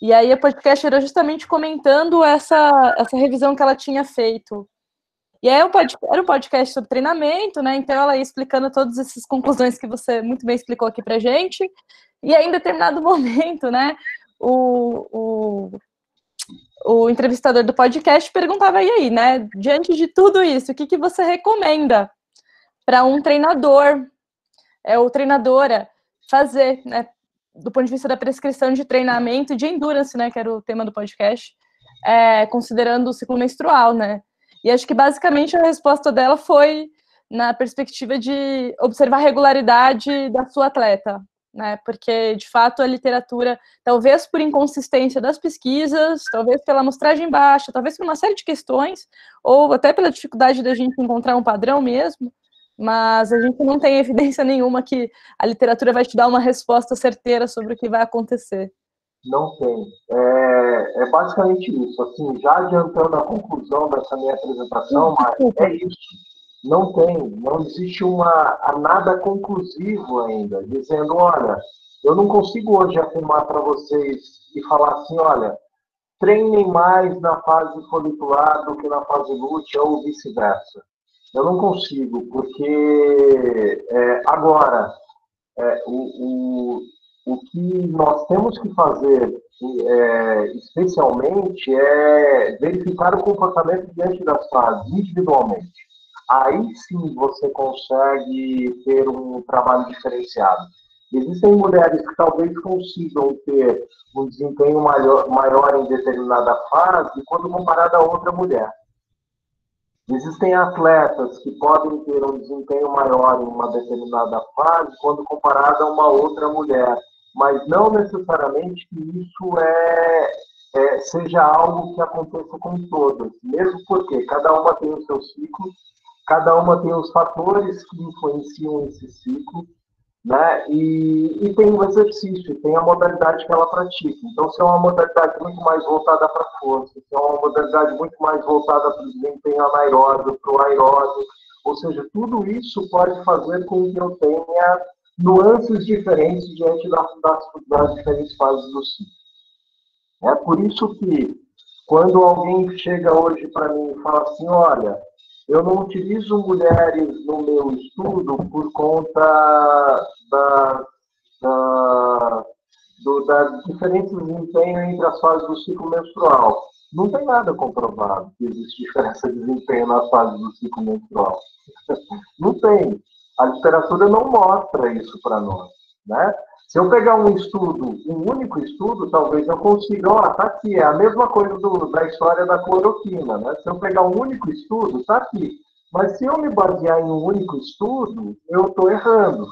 E aí a podcast era justamente comentando essa, essa revisão que ela tinha feito. E aí era um podcast sobre treinamento, né? Então ela ia explicando todas essas conclusões que você muito bem explicou aqui pra gente. E aí, em determinado [LAUGHS] momento, né, o, o, o entrevistador do podcast perguntava, e aí, né, diante de tudo isso, o que, que você recomenda para um treinador, é, ou treinadora, fazer, né, do ponto de vista da prescrição de treinamento de endurance, né, que era o tema do podcast, é, considerando o ciclo menstrual, né? E acho que basicamente a resposta dela foi na perspectiva de observar a regularidade da sua atleta, né? Porque de fato a literatura, talvez por inconsistência das pesquisas, talvez pela amostragem baixa, talvez por uma série de questões, ou até pela dificuldade da gente encontrar um padrão mesmo, mas a gente não tem evidência [LAUGHS] nenhuma que a literatura vai te dar uma resposta certeira sobre o que vai acontecer. Não tem. É, é basicamente isso. Assim, já adiantando a conclusão dessa minha apresentação, mas é isso. Não tem, não existe uma nada conclusivo ainda, dizendo, olha, eu não consigo hoje afirmar para vocês e falar assim, olha, treinem mais na fase folicular do que na fase lútea ou vice-versa. Eu não consigo, porque é, agora é, o, o, o que nós temos que fazer é, especialmente é verificar o comportamento diante das fases, individualmente. Aí sim você consegue ter um trabalho diferenciado. Existem mulheres que talvez consigam ter um desempenho maior, maior em determinada fase quando comparada a outra mulher. Existem atletas que podem ter um desempenho maior em uma determinada fase quando comparado a uma outra mulher, mas não necessariamente que isso é, é, seja algo que aconteça com todas, mesmo porque cada uma tem o seu ciclo, cada uma tem os fatores que influenciam esse ciclo, né? E, e tem o exercício, tem a modalidade que ela pratica. Então, se é uma modalidade muito mais voltada para força, se é uma modalidade muito mais voltada para o desempenho anaeróbio, para o aeróbio, ou seja, tudo isso pode fazer com que eu tenha nuances diferentes diante das, das, das diferentes fases do ciclo. É por isso que, quando alguém chega hoje para mim e fala assim, olha, eu não utilizo mulheres no meu estudo por conta da, da, do, da diferença de desempenho entre as fases do ciclo menstrual. Não tem nada comprovado que existe diferença de desempenho nas fases do ciclo menstrual. [LAUGHS] não tem. A literatura não mostra isso para nós. Né? Se eu pegar um estudo, um único estudo, talvez eu consiga, ó, tá aqui, é a mesma coisa do, da história da cloroquina, né? Se eu pegar um único estudo, tá aqui. Mas se eu me basear em um único estudo, eu estou errando.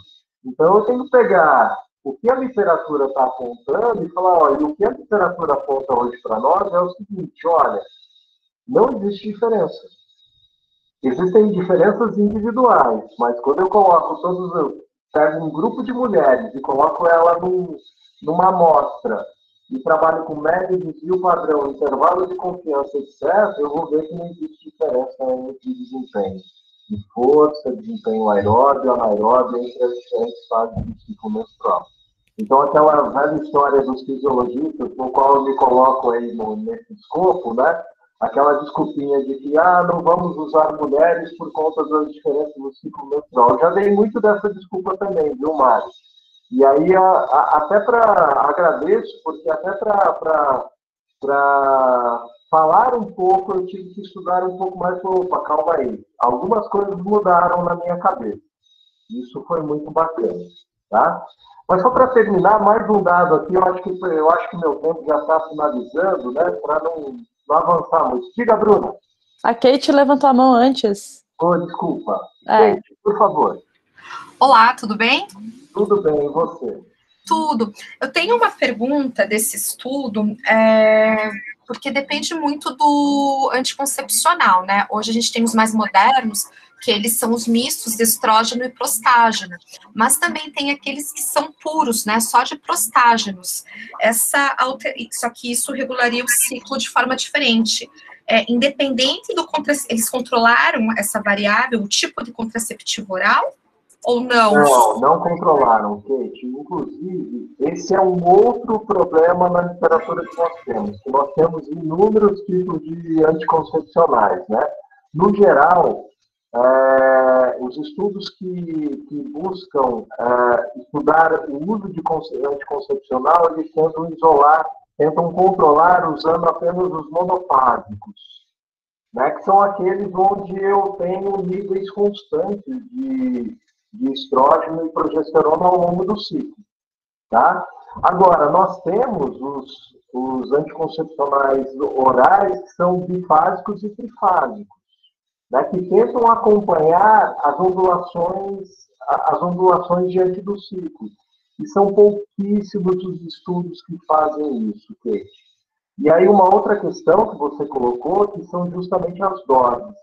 Então eu tenho que pegar o que a literatura está apontando e falar, olha, o que a literatura aponta hoje para nós é o seguinte, olha, não existe diferença. Existem diferenças individuais, mas quando eu coloco todos pego um grupo de mulheres e coloco ela num, numa amostra e trabalho com média, desvio padrão, intervalo de confiança, etc., eu vou ver que não existe diferença entre desempenho de força, desempenho aeróbio, anaeróbio, entre as diferentes fases do ciclo menstrual. Então, aquela velha história dos fisiologistas, no qual eu me coloco aí no, nesse escopo, né? Aquela desculpinha de que ah, não vamos usar mulheres por conta das diferenças no ciclo menstrual. Já dei muito dessa desculpa também, viu, Mário? E aí, a, a, até para. Agradeço, porque até para falar um pouco, eu tive que estudar um pouco mais. Opa, calma aí. Algumas coisas mudaram na minha cabeça. Isso foi muito bacana, tá? Mas só para terminar, mais um dado aqui, eu acho que eu acho que meu tempo já está finalizando, né? Para não não avançar muito. Diga, Bruna. A Kate levantou a mão antes. Oh, desculpa. É. Kate, por favor. Olá, tudo bem? Tudo bem, e você? Tudo. Eu tenho uma pergunta desse estudo, é, porque depende muito do anticoncepcional, né? Hoje a gente tem os mais modernos, que eles são os mistos de estrógeno e prostágeno, mas também tem aqueles que são puros, né, só de prostágenos. Essa alter... só que isso regularia o ciclo de forma diferente. É, independente do contra... eles controlaram essa variável, o tipo de contraceptivo oral ou não? Não, não controlaram, Kate. Inclusive, esse é um outro problema na literatura que nós temos. Nós temos inúmeros tipos de anticoncepcionais, né? No geral, é, os estudos que, que buscam é, estudar o uso de anticoncepcional, eles tentam isolar, tentam controlar usando apenas os monofásicos, né, que são aqueles onde eu tenho níveis constantes de, de estrógeno e progesterona ao longo do ciclo. Tá? Agora, nós temos os, os anticoncepcionais orais que são bifásicos e trifásicos né, que tentam acompanhar as ondulações, as ondulações diante do ciclo. E são pouquíssimos os estudos que fazem isso, Kate. E aí uma outra questão que você colocou, que são justamente as doses.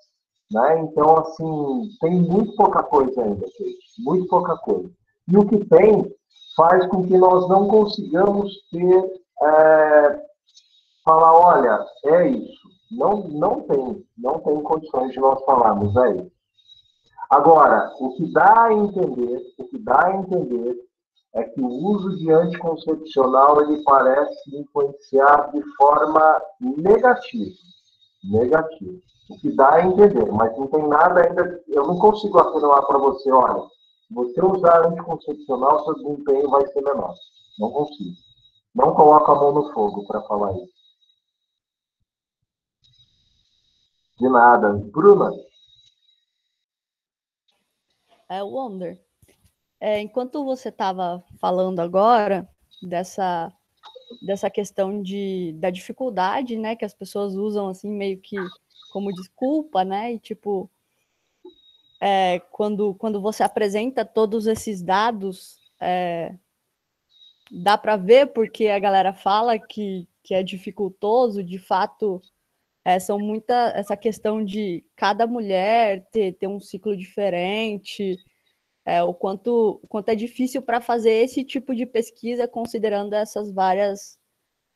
Né? Então, assim, tem muito pouca coisa ainda, Kate. Muito pouca coisa. E o que tem faz com que nós não consigamos ter, é, falar, olha, é isso não, não tem, não tem condições de nós falarmos aí. Agora, o que dá a entender, o que dá a entender é que o uso de anticoncepcional ele parece influenciar de forma negativa, negativa. O que dá a entender, mas não tem nada ainda. Eu não consigo afirmar para você, olha, se você usar anticoncepcional, seu desempenho vai ser menor. Não consigo. Não coloco a mão no fogo para falar isso. De nada. Bruna? É, Wonder. É, enquanto você estava falando agora dessa, dessa questão de, da dificuldade, né, que as pessoas usam assim meio que como desculpa, né, e tipo, é, quando, quando você apresenta todos esses dados, é, dá para ver porque a galera fala que, que é dificultoso, de fato, é, são muita essa questão de cada mulher ter, ter um ciclo diferente, é, o quanto, quanto é difícil para fazer esse tipo de pesquisa considerando essas várias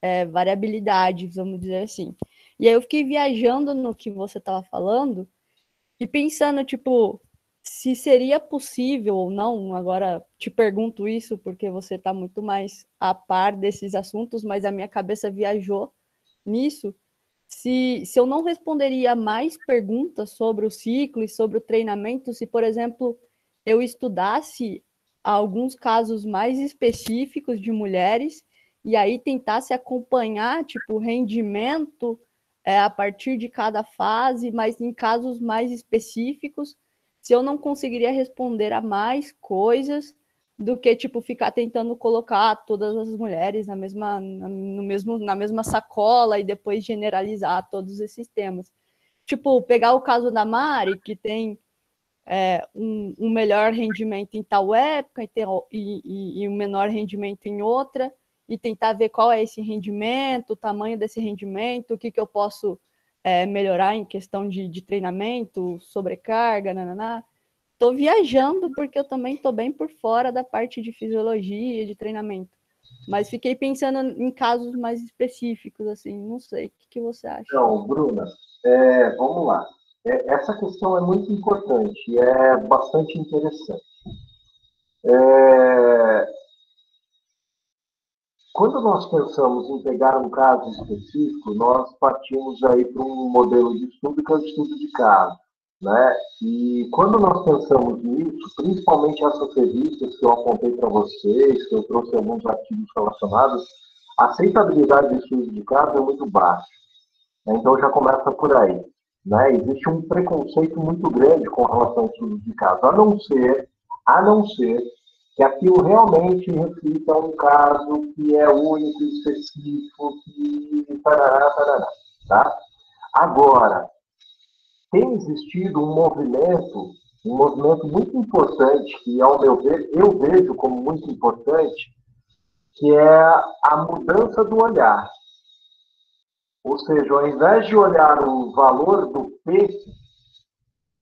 é, variabilidades, vamos dizer assim. E aí eu fiquei viajando no que você estava falando e pensando, tipo, se seria possível ou não, agora te pergunto isso porque você está muito mais a par desses assuntos, mas a minha cabeça viajou nisso, se, se eu não responderia mais perguntas sobre o ciclo e sobre o treinamento, se, por exemplo, eu estudasse alguns casos mais específicos de mulheres e aí tentasse acompanhar, tipo, o rendimento é, a partir de cada fase, mas em casos mais específicos, se eu não conseguiria responder a mais coisas do que tipo ficar tentando colocar todas as mulheres na mesma no mesmo na mesma sacola e depois generalizar todos esses temas. Tipo pegar o caso da Mari que tem é, um, um, melhor rendimento em tal época e, ter, e, e, e um menor rendimento em outra e tentar ver qual é esse rendimento o tamanho desse rendimento o que que eu posso é, melhorar em questão de, de treinamento sobrecarga nananá Estou viajando porque eu também estou bem por fora da parte de fisiologia, de treinamento. Mas fiquei pensando em casos mais específicos, assim, não sei. O que, que você acha? Então, Bruna, é, vamos lá. É, essa questão é muito importante e é bastante interessante. É, quando nós pensamos em pegar um caso específico, nós partimos aí para um modelo de estudo que é o estudo de caso. Né? E quando nós pensamos nisso, principalmente essas revistas que eu apontei para vocês, que eu trouxe alguns artigos relacionados, a aceitabilidade de estudo de caso é muito baixa. Né? Então já começa por aí. Né? Existe um preconceito muito grande com relação ao estudo de caso, a não ser, a não ser que aquilo realmente reflita um caso que é único, específico, que tarará, tarará, tá? Agora, tem existido um movimento, um movimento muito importante, que, ao meu ver, eu vejo como muito importante, que é a mudança do olhar. Ou seja, ao invés de olhar o valor do P,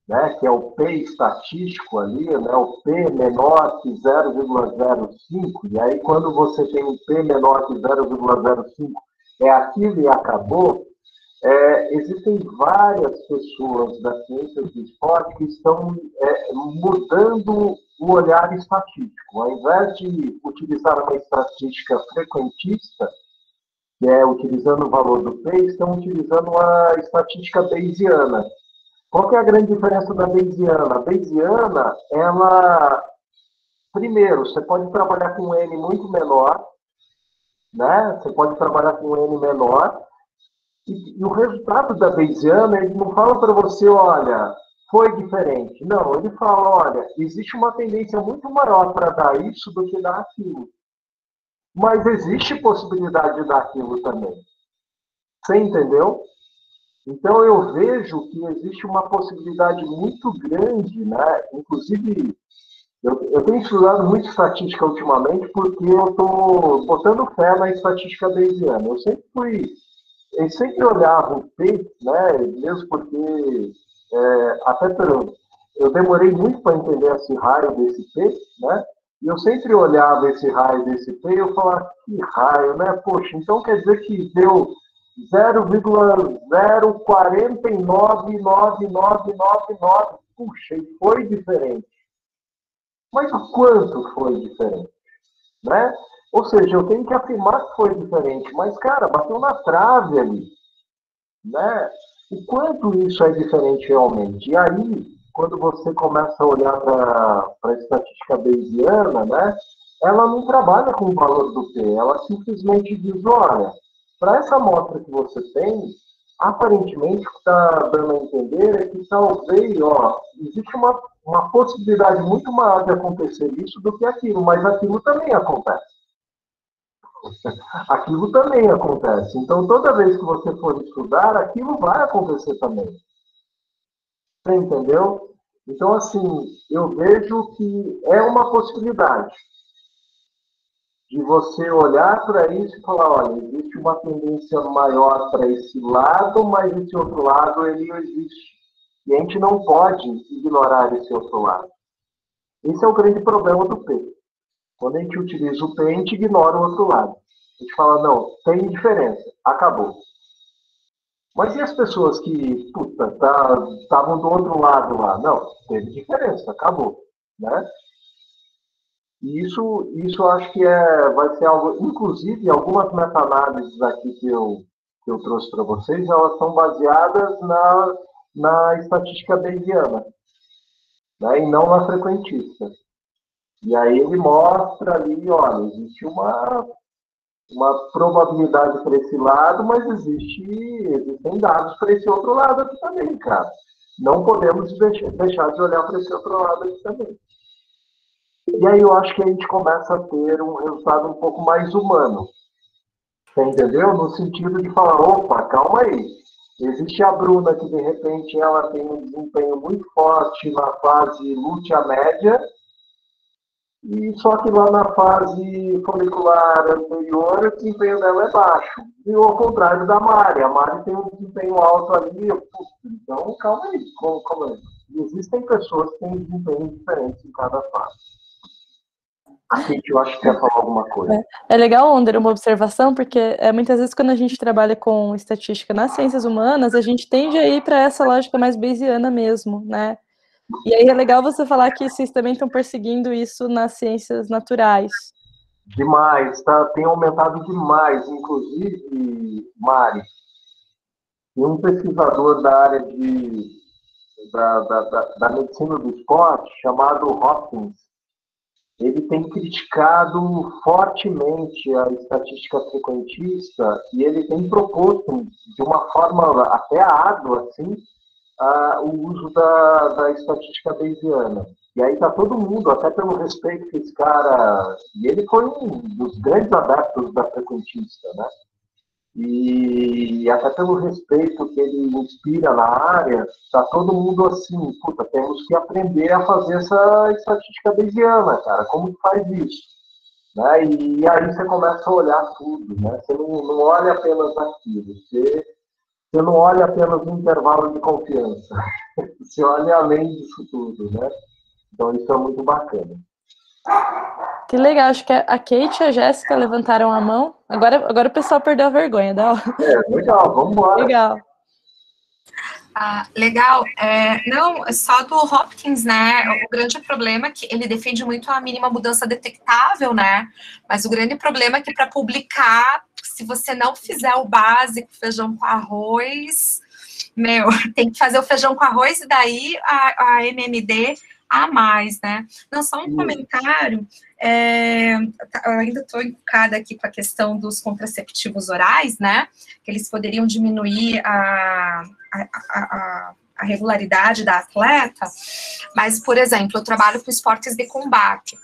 né, que é o P estatístico ali, né, o P menor que 0,05, e aí quando você tem um P menor que 0,05, é aquilo e acabou, é, existem várias pessoas da ciência do esporte que estão é, mudando o olhar estatístico. Ao invés de utilizar uma estatística frequentista, que é utilizando o valor do P, estão utilizando a estatística Bayesiana. Qual que é a grande diferença da Bayesiana? A Bayesiana, ela, primeiro, você pode trabalhar com um N muito menor, né? Você pode trabalhar com um N menor, e, e o resultado da Bayesiana, ele não fala para você, olha, foi diferente. Não, ele fala, olha, existe uma tendência muito maior para dar isso do que dar aquilo. Mas existe possibilidade de dar aquilo também. Você entendeu? Então eu vejo que existe uma possibilidade muito grande, né? Inclusive, eu, eu tenho estudado muito estatística ultimamente porque eu estou botando fé na estatística bayesiana. Eu sempre fui, eu sempre olhava o P, né? Mesmo porque é, até pelo, eu demorei muito para entender esse raio desse P, né? E eu sempre olhava esse raio desse P e eu falava, que raio, né? Poxa, então quer dizer que deu 0,04999999. Puxa, e foi diferente. Mas o quanto foi diferente? Né? Ou seja, eu tenho que afirmar que foi diferente, mas, cara, bateu na trave ali. Né? O quanto isso é diferente realmente? E aí, quando você começa a olhar para a estatística bayesiana, né, ela não trabalha com o valor do P, ela simplesmente diz, olha, para essa amostra que você tem, aparentemente o que está dando a entender é que talvez, ó, existe uma, uma possibilidade muito maior de acontecer isso do que aquilo, mas aquilo também acontece. [LAUGHS] Aquilo também acontece. Então, toda vez que você for estudar, aquilo vai acontecer também. Você entendeu? Então, assim, eu vejo que é uma possibilidade de você olhar para isso e falar, olha, existe uma tendência maior para esse lado, mas esse outro lado ele existe. E a gente não pode ignorar esse outro lado. Esse é o grande problema do P. Quando a gente utiliza o P, a gente ignora o outro lado. A gente fala, não, tem diferença, acabou. Mas e as pessoas que, puta, estavam tá, do outro lado lá? Não, teve diferença, acabou, né? E isso, isso acho que é, vai ser algo, inclusive, algumas meta-análises aqui que eu, que eu trouxe para vocês, elas são baseadas na, na estatística bayesiana, né? e não na frequentista. E aí ele mostra ali, olha, existe uma uma probabilidade para esse lado, mas existe, existem dados para esse outro lado aqui também, cara. Não podemos deixar de olhar para esse outro lado aqui também. E aí eu acho que a gente começa a ter um resultado um pouco mais humano. Você entendeu? No sentido de falar, opa, calma aí. Existe a Bruna que de repente ela tem um desempenho muito forte na fase lútea média, e só que lá na fase folicular anterior, o desempenho dela é baixo. E ao contrário da Mari, a Mari tem um desempenho alto ali. Então, calma aí, como, como é? Existem pessoas que têm desempenho diferente em cada fase. Aqui eu acho que quer falar alguma coisa. É, é legal, Onder, uma observação, porque é, muitas vezes quando a gente trabalha com estatística nas ciências humanas, a gente tende a ir para essa lógica mais bayesiana mesmo, né? E aí é legal você falar que vocês também estão perseguindo isso nas ciências naturais. Demais, tá? tem aumentado demais. Inclusive, Mari, um pesquisador da área de, da, da, da, da medicina do esporte chamado Hopkins. Ele tem criticado fortemente a estatística frequentista e ele tem proposto de uma forma até árdua, assim, o uso da, da estatística bayesiana. E aí está todo mundo, até pelo respeito que esse cara. E ele foi um dos grandes adeptos da frequentista, né? E até pelo respeito que ele inspira na área, está todo mundo assim, puta, temos que aprender a fazer essa estatística bayesiana, cara. Como que faz isso? Né? E, aí você começa a olhar tudo, né? Você não, não olha apenas aquilo, você, você não olha apenas um intervalo de confiança, [LAUGHS] você olha além disso tudo, né? Então isso é muito bacana. Que legal, acho que a Kate e a Jéssica levantaram a mão. Agora, agora o pessoal perdeu a vergonha dela. É, legal, vamos embora. Legal. Ah, legal. É, não, é só do Hopkins, né? O grande problema é que ele defende muito a mínima mudança detectável, né? Mas o grande problema é que para publicar, se você não fizer o básico, feijão com arroz, meu, [LAUGHS] tem que fazer o feijão com arroz e daí a, a MMD a mais, né? Não, só um comentário. É, ainda estou encucada aqui com a questão dos contraceptivos orais, né? Que eles poderiam diminuir a, a, a, a regularidade da atleta, mas, por exemplo, eu trabalho com esportes de combate,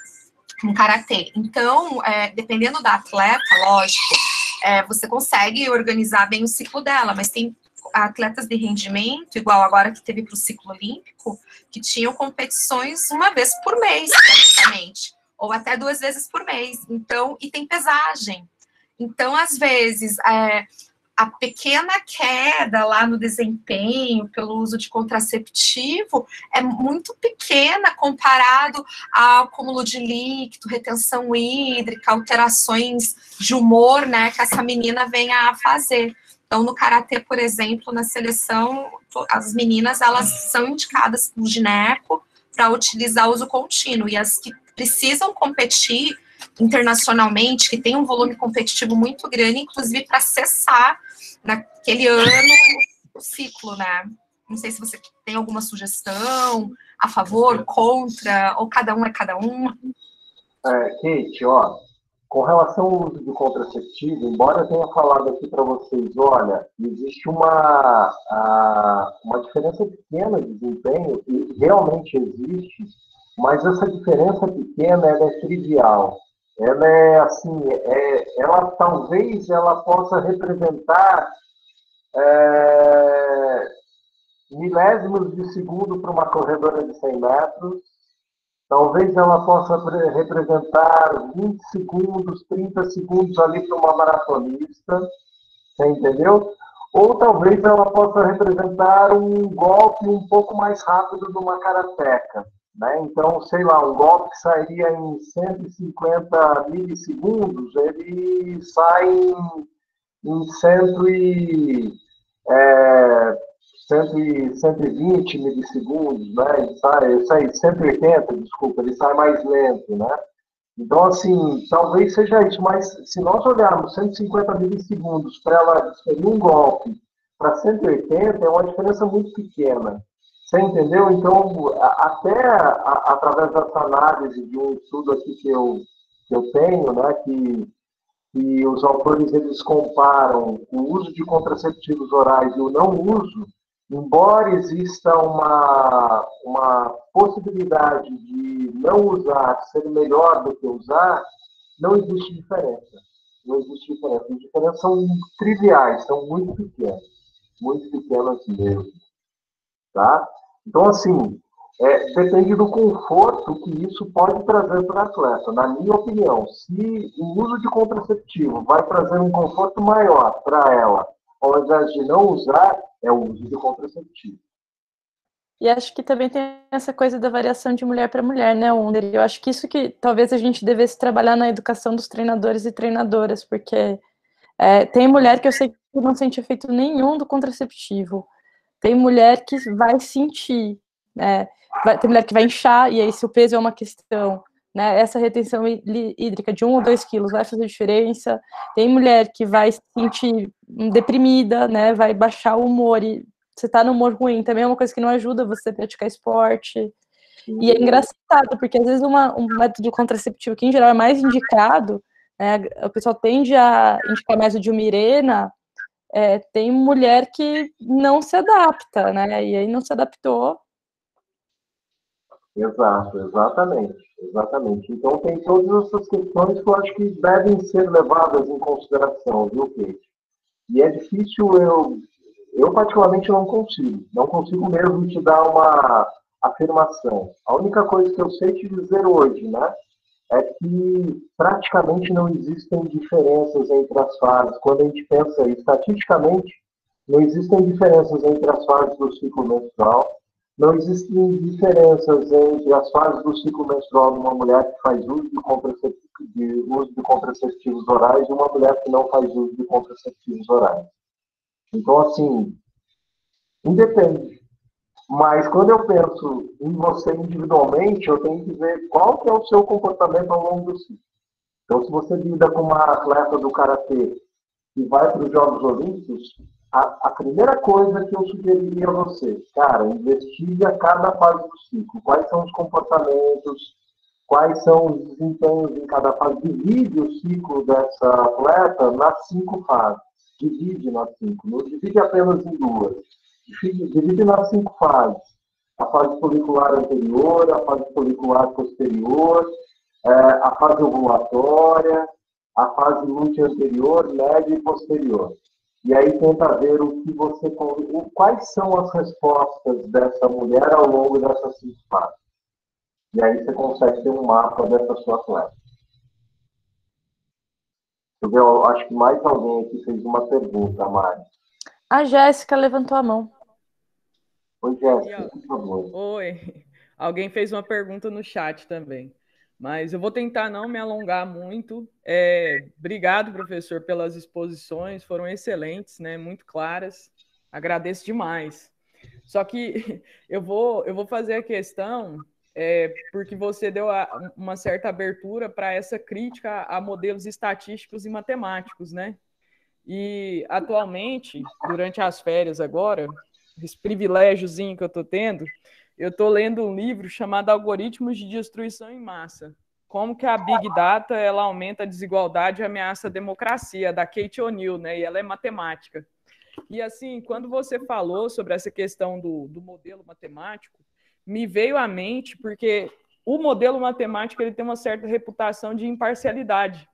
com karatê. Então, é, dependendo da atleta, lógico, é, você consegue organizar bem o ciclo dela, mas tem atletas de rendimento, igual agora que teve para o ciclo olímpico, que tinham competições uma vez por mês, praticamente, ou até duas vezes por mês. Então, e tem pesagem. Então, às vezes, é, a pequena queda lá no desempenho pelo uso de contraceptivo é muito pequena comparado ao acúmulo de líquido, retenção hídrica, alterações de humor, né, que essa menina vem a fazer. Então, no karatê, por exemplo, na seleção, as meninas elas são indicadas por gineco para utilizar uso contínuo e as que precisam competir internacionalmente, que tem um volume competitivo muito grande, inclusive para cessar naquele ano o ciclo, né? Não sei se você tem alguma sugestão a favor, contra, ou cada um é cada um. É, Kate, ó, com relação ao uso de contraceptivo, embora eu tenha falado aqui para vocês, olha, existe uma, a, uma diferença pequena de desempenho, e realmente existe, mas essa diferença pequena é trivial. Ela é assim, é, ela talvez ela possa representar é, milésimos de segundo para uma corredora de 100 metros, talvez ela possa representar 20 segundos, 30 segundos ali para uma maratonista, você entendeu? Ou talvez ela possa representar um golpe um pouco mais rápido de uma karateca. Né? Então, sei lá, um golpe que sairia em 150 milissegundos, ele sai em, em cento e, é, 120 milissegundos, né? Ele sai, ele sai 180, desculpa, ele sai mais lento, né? Então, assim, talvez seja isso, mas se nós olharmos 150 milissegundos para ela desferir um golpe para 180, é uma diferença muito pequena. Você entendeu? Então, até a, através dessa análise de um estudo aqui que eu, que eu tenho, né, que, que os autores eles comparam o uso de contraceptivos orais e o não uso, embora exista uma, uma possibilidade de não usar ser melhor do que usar, não existe diferença. Não existe diferença. As diferenças são triviais, são muito pequenas. Muito pequenas mesmo. Tá? Então, assim, é, depende do conforto que isso pode trazer para o atleta. Na minha opinião, se o uso de contraceptivo vai trazer um conforto maior para ela, ao invés de não usar, é o uso de contraceptivo. E acho que também tem essa coisa da variação de mulher para mulher, né, Wonder? Eu acho que isso que talvez a gente devesse trabalhar na educação dos treinadores e treinadoras, porque é, tem mulher que eu sei que não sente efeito nenhum do contraceptivo. Tem mulher que vai sentir, né? Vai, tem mulher que vai inchar, e aí se o peso é uma questão, né? Essa retenção hídrica de um ou dois quilos vai fazer diferença. Tem mulher que vai se sentir deprimida, né? Vai baixar o humor e você tá no humor ruim, também é uma coisa que não ajuda você a praticar esporte. E é engraçado, porque às vezes uma, um método contraceptivo que em geral é mais indicado, né, o pessoal tende a indicar mais o de Mirena, é, tem mulher que não se adapta, né? E aí não se adaptou. Exato, exatamente, exatamente. Então tem todas essas questões que eu acho que devem ser levadas em consideração, viu, Kate? E é difícil eu, eu particularmente não consigo, não consigo mesmo te dar uma afirmação. A única coisa que eu sei te dizer hoje, né, é que praticamente não existem diferenças entre as fases. Quando a gente pensa estatisticamente, não existem diferenças entre as fases do ciclo menstrual, não existem diferenças entre as fases do ciclo menstrual de uma mulher que faz uso de, contraceptivos, de, uso de contraceptivos orais e uma mulher que não faz uso de contraceptivos orais. Então, assim, independe. Mas quando eu penso em você individualmente, eu tenho que ver qual que é o seu comportamento ao longo do ciclo. Então, se você lida com uma atleta do Karatê que vai para os Jogos Olímpicos, a, a, primeira coisa que eu sugeriria a você, cara, investiga cada fase do ciclo. Quais são os comportamentos, quais são os desempenhos em cada fase. Divide o ciclo dessa atleta nas cinco fases. Divide nas cinco. Não divide apenas em duas. Divide, divide nas cinco fases. A fase folicular anterior, a fase folicular posterior, é, a fase ovulatória, a fase lútea anterior, média e posterior e aí tenta ver o que você quais são as respostas dessa mulher ao longo dessas cinco fases. E aí você consegue ter um mapa dessa sua atleta. Eu, ver, eu acho que mais alguém aqui fez uma pergunta, Mari. A Jéssica levantou a mão. Oi, Jéssica, por favor. Oi. Alguém fez uma pergunta no chat também. Mas eu vou tentar não me alongar muito. É, obrigado, professor, pelas exposições, foram excelentes, né? Muito claras. Agradeço demais. Só que [LAUGHS] eu vou, eu vou fazer a questão é, porque você deu a, uma certa abertura para essa crítica a modelos estatísticos e matemáticos, né? E atualmente, durante as férias agora, esse privilégiozinho que eu estou tendo, eu estou lendo um livro chamado Algoritmos de Destruição em Massa. Como que a Big Data ela aumenta a desigualdade e ameaça a democracia, da Kate O'Neill, né? E ela é matemática. E assim, quando você falou sobre essa questão do, do modelo matemático, me veio à mente porque o modelo matemático ele tem uma certa reputação de imparcialidade.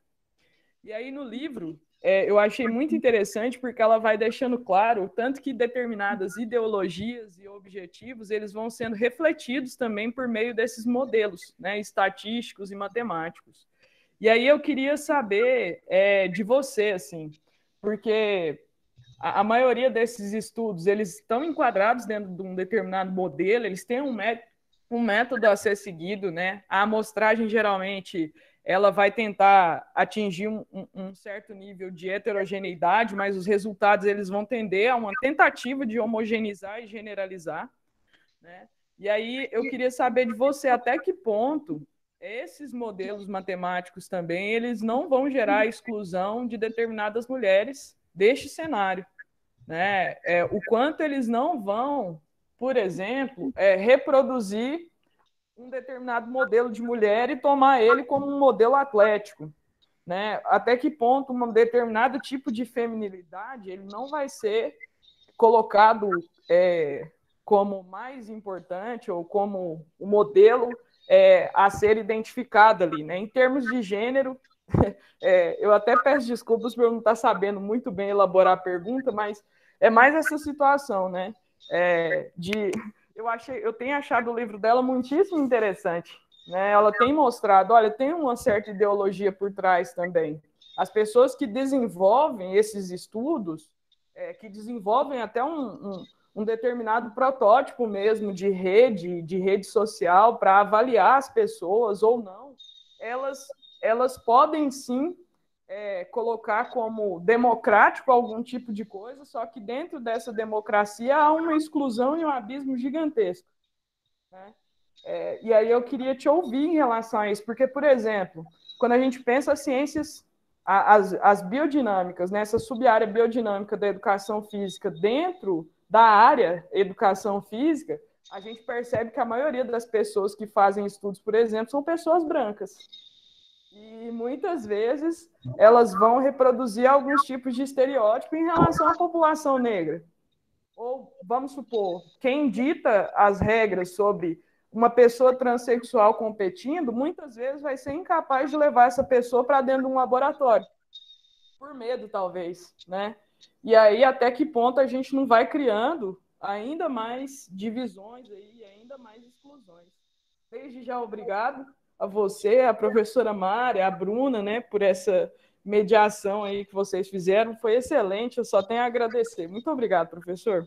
E aí no livro é, eu achei muito interessante porque ela vai deixando claro o tanto que determinadas ideologias e objetivos eles vão sendo refletidos também por meio desses modelos, né, estatísticos e matemáticos. E aí eu queria saber é, de você, assim, porque a, a, maioria desses estudos eles estão enquadrados dentro de um determinado modelo, eles têm um, um método a ser seguido, né? A amostragem geralmente ela vai tentar atingir um, um, certo nível de heterogeneidade, mas os resultados eles vão tender a uma tentativa de homogeneizar e generalizar. Né? E aí eu queria saber de você até que ponto esses modelos matemáticos também eles não vão gerar a exclusão de determinadas mulheres deste cenário. Né? É, o quanto eles não vão, por exemplo, é, reproduzir um determinado modelo de mulher e tomar ele como um modelo atlético. Né? Até que ponto um determinado tipo de feminilidade ele não vai ser colocado é, como mais importante ou como o modelo é, a ser identificado ali, né? Em termos de gênero, [LAUGHS] é, eu até peço desculpas por não estar sabendo muito bem elaborar a pergunta, mas é mais essa situação, né? É, de eu achei, eu tenho achado o livro dela muitíssimo interessante. Né? Ela tem mostrado, olha, tem uma certa ideologia por trás também. As pessoas que desenvolvem esses estudos, é, que desenvolvem até um, um, um, determinado protótipo mesmo de rede, de rede social para avaliar as pessoas ou não, elas, elas podem sim é, colocar como democrático algum tipo de coisa, só que dentro dessa democracia há uma exclusão e um abismo gigantesco. Né? É, e aí eu queria te ouvir em relação a isso, porque, por exemplo, quando a gente pensa as ciências, as, as biodinâmicas, né, essa sub-área biodinâmica da educação física dentro da área educação física, a gente percebe que a maioria das pessoas que fazem estudos, por exemplo, são pessoas brancas. E muitas vezes elas vão reproduzir alguns tipos de estereótipo em relação à população negra. Ou, vamos supor, quem dita as regras sobre uma pessoa transexual competindo, muitas vezes vai ser incapaz de levar essa pessoa para dentro de um laboratório. Por medo, talvez, né? E aí, até que ponto a gente não vai criando ainda mais divisões aí, ainda mais exclusões. Desde já, obrigado a você, a professora Mari, a Bruna, né, por essa mediação aí que vocês fizeram. Foi excelente, eu só tenho a agradecer. Muito obrigado, professor.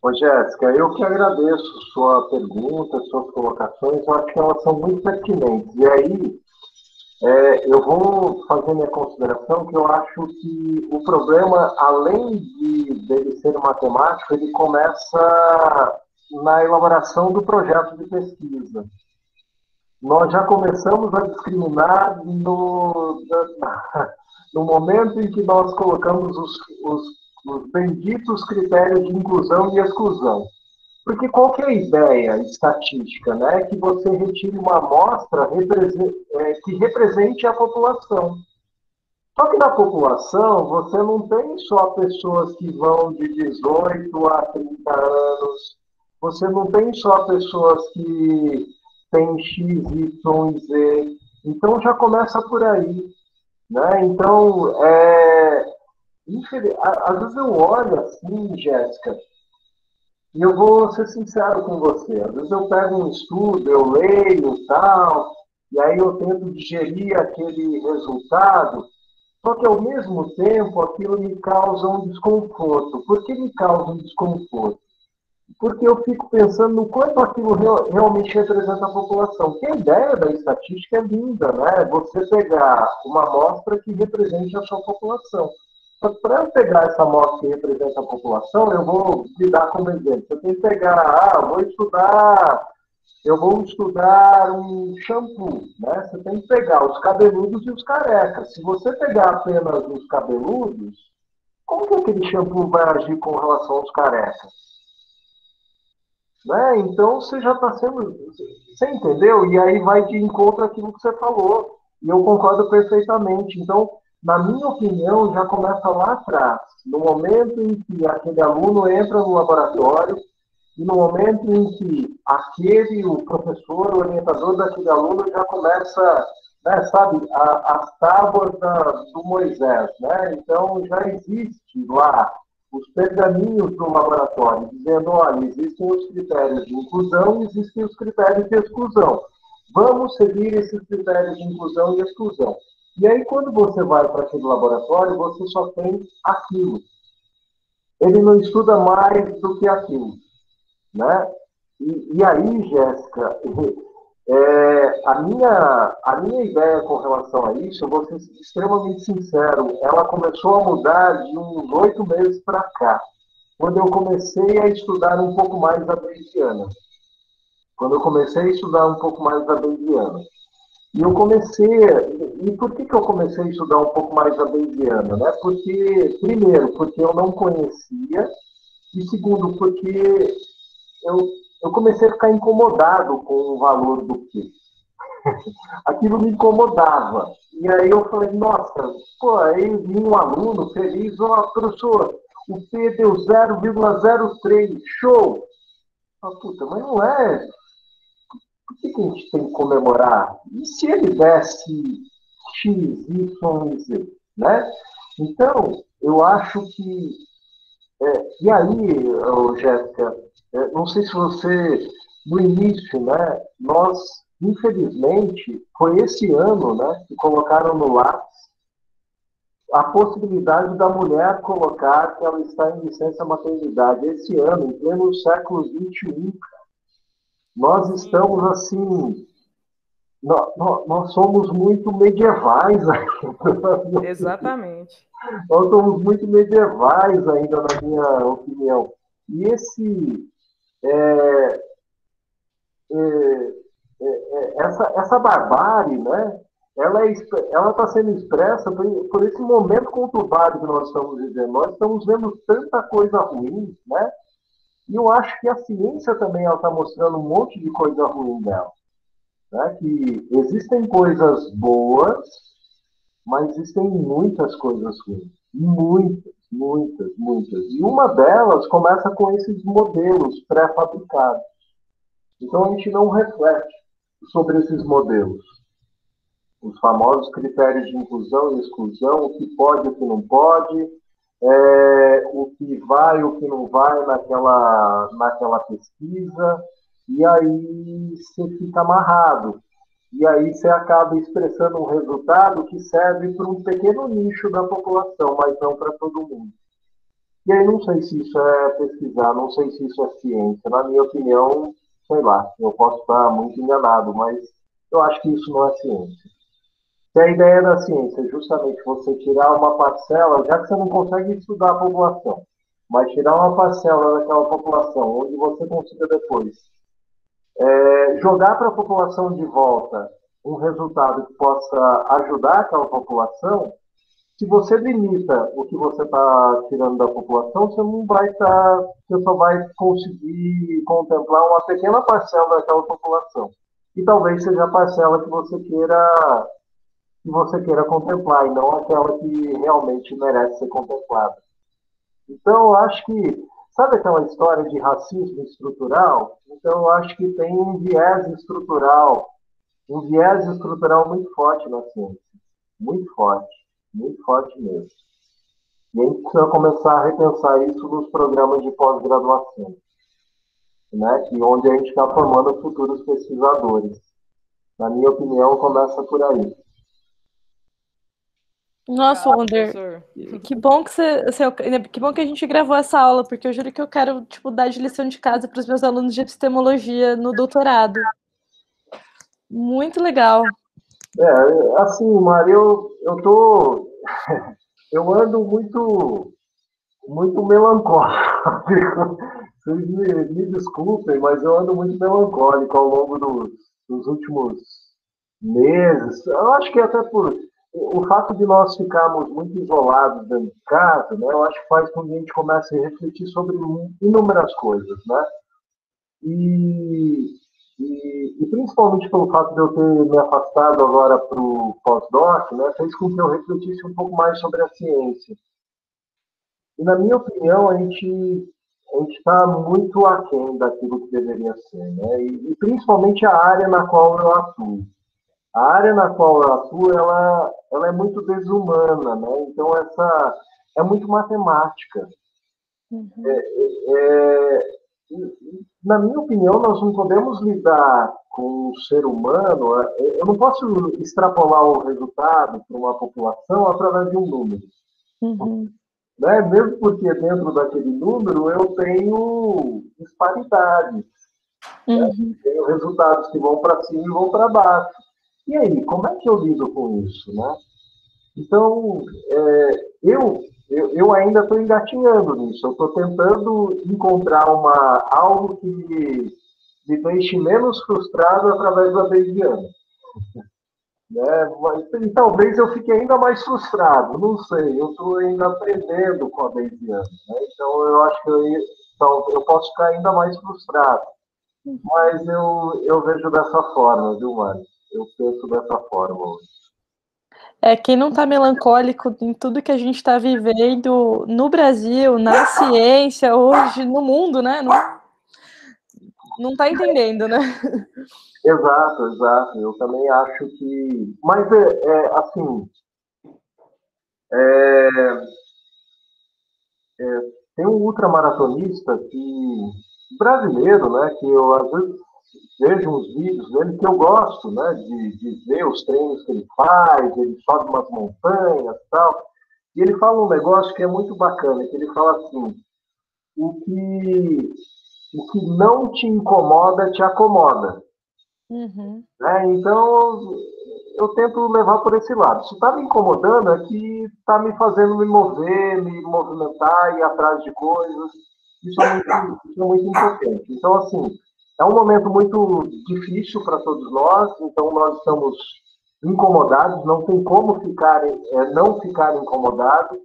Ô, Jéssica, eu que agradeço sua pergunta, suas colocações, eu acho que elas são muito pertinentes. E aí, é, eu vou fazer minha consideração que eu acho que o problema, além de dele ser matemático, ele começa na elaboração do projeto de pesquisa. Nós já começamos a discriminar no, no momento em que nós colocamos os, os, os benditos critérios de inclusão e exclusão. Porque qual é a ideia estatística? Né? Que você retire uma amostra é, que represente a população. Só que na população, você não tem só pessoas que vão de 18 a 30 anos, você não tem só pessoas que têm X, Y Z. Então já começa por aí. Né? Então, é, às vezes eu olho assim, Jéssica, e eu vou ser sincero com você. Às vezes eu pego um estudo, eu leio tal, e aí eu tento digerir aquele resultado, só que ao mesmo tempo aquilo me causa um desconforto. Por que me causa um desconforto? Porque eu fico pensando no quanto aquilo realmente representa a população. Que a ideia da estatística é linda, né? Você pegar uma amostra que represente a sua população. Para eu pegar essa amostra que representa a população, eu vou lhe dar como exemplo. Eu tenho que pegar, ah, vou estudar, eu vou estudar um shampoo, né? Você tem que pegar os cabeludos e os carecas. Se você pegar apenas os cabeludos, como que aquele shampoo vai agir com relação aos carecas? Né? Então você já está sendo. Você entendeu? E aí vai de encontro aquilo que você falou. E eu concordo perfeitamente. Então, na minha opinião, já começa lá atrás, no momento em que aquele aluno entra no laboratório e no momento em que aquele, o professor, o orientador daquele aluno já começa, né, sabe, as tábuas do Moisés, né? Então já existe lá os pergaminhos do laboratório, dizendo, olha, existem os critérios de inclusão e existem os critérios de exclusão. Vamos seguir esses critérios de inclusão e exclusão. E aí, quando você vai para aquele laboratório, você só tem aquilo. Ele não estuda mais do que aquilo. Né? E, e aí, Jéssica, é, a, minha, a minha ideia com relação a isso, eu vou ser extremamente sincero, ela começou a mudar de uns oito meses para cá, quando eu comecei a estudar um pouco mais a Bayesiana. Quando eu comecei a estudar um pouco mais a Bayesiana. E eu comecei. E por que, que eu comecei a estudar um pouco mais a Bayesiana? Né? Porque, primeiro, porque eu não conhecia, e segundo, porque eu, eu comecei a ficar incomodado com o valor do Q. [LAUGHS] Aquilo me incomodava. E aí eu falei, nossa, pô, aí vi um aluno feliz, ó, oh, professor, o P deu 0,03, show! Ah, puta, mas não é por que, que a gente tem que comemorar? E se ele desse X, Y, Z? Né? Então, eu acho que. É, e aí, Jéssica, não sei se você, no início, né, nós, infelizmente, foi esse ano né, que colocaram no lápis a possibilidade da mulher colocar que ela está em licença maternidade. Esse ano, em pleno século XXI, nós estamos assim. Nós, nós somos muito medievais ainda. Exatamente. Nós somos muito medievais ainda, na minha opinião. E esse. É, é, é, é essa, essa barbárie, né? Ela é está sendo expressa por, por esse momento conturbado que nós estamos vivendo. Nós estamos vendo tanta coisa ruim, né? E eu acho que a ciência também está mostrando um monte de coisa ruim dela. Né? Que existem coisas boas, mas existem muitas coisas ruins. Muitas, muitas, muitas. E uma delas começa com esses modelos pré-fabricados. Então a gente não reflete sobre esses modelos. Os famosos critérios de inclusão e exclusão, o que pode e o que não pode, é, o que vai, o que não vai naquela, naquela pesquisa, e aí você fica amarrado. E aí você acaba expressando um resultado que serve para um pequeno nicho da população, mas não para todo mundo. E aí não sei se isso é pesquisar, não sei se isso é ciência. Na minha opinião, sei lá, eu posso estar muito enganado, mas eu acho que isso não é ciência. Se a ideia da ciência é justamente você tirar uma parcela, já que você não consegue estudar a população, mas tirar uma parcela daquela população, onde você consiga depois é, jogar para a população de volta um resultado que possa ajudar aquela população, se você limita o que você está tirando da população, você não vai estar, tá, você só vai conseguir contemplar uma pequena parcela daquela população. E talvez seja a parcela que você queira que você queira contemplar e não aquela que realmente merece ser contemplada. Então, eu acho que Sabe aquela história de racismo estrutural? Então, eu acho que tem um viés estrutural, um viés estrutural muito forte na ciência. Muito forte, muito forte mesmo. E a gente precisa começar a repensar isso nos programas de pós-graduação, né? que onde a gente está formando futuros pesquisadores. Na minha opinião, começa por aí. Nossa, Wonder, que bom que você, assim, que bom que a gente gravou essa aula, porque eu juro que eu quero, tipo, dar de lição de casa para os meus alunos de epistemologia no doutorado. Muito legal. É, assim, Maria, eu, eu tô, [LAUGHS] eu ando muito, muito melancólico. [LAUGHS] Vocês me, me desculpem, mas eu ando muito melancólico ao longo dos, dos últimos meses. Eu acho que até por o fato de nós ficarmos muito isolados dentro de casa, né, eu acho que faz com que a gente comece a refletir sobre inúmeras coisas, né? E, e, e, principalmente pelo fato de eu ter me afastado agora para o pós-doc, né, fez com que eu refletisse um pouco mais sobre a ciência. E na minha opinião, a gente a gente está muito aquém daquilo que deveria ser, né? E, e principalmente a área na qual eu atuo a área na qual eu atuo, ela, ela é muito desumana, né? Então, essa é muito matemática. Uhum. É, é, é na minha opinião, nós não podemos lidar com o ser humano, é, eu não posso extrapolar o resultado para uma população através de um número. Uhum. Né? Mesmo porque dentro daquele número eu tenho disparidades. Né? Uhum. Né? Tenho resultados que vão para cima e vão para baixo. E aí, como é que eu lido com isso, né? Então, é, eu, eu, eu, ainda estou engatinhando nisso. Eu estou tentando encontrar uma, algo que me, me deixe menos frustrado através da Bayesiana. Né? E talvez eu fique ainda mais frustrado, não sei. Eu estou ainda aprendendo com a Bayesiana. Né? Então, eu acho que eu, então, eu posso ficar ainda mais frustrado. Mas eu, eu vejo dessa forma, viu, Mário? Eu penso dessa forma hoje. É, quem não está melancólico em tudo que a gente está vivendo no Brasil, na ciência, hoje, no mundo, né? Não, está entendendo, né? Exato, exato. Eu também acho que. Mas, é, é assim. É, é, tem um ultramaratonista que, brasileiro, né? Que eu às vezes vejo uns vídeos dele que eu gosto, né, de, de ver os treinos que ele faz, ele sobe umas montanhas e tal, e ele fala um negócio que é muito bacana, que ele fala assim, o que, o que não te incomoda, te acomoda. Uhum. Né? Então, eu tento levar por esse lado. Se está me incomodando, é que está me fazendo me mover, me movimentar, ir atrás de coisas. Isso é muito, isso é muito importante. Então, assim, é um momento muito difícil para todos nós, então nós estamos incomodados, não tem como ficar, é, não ficar incomodado,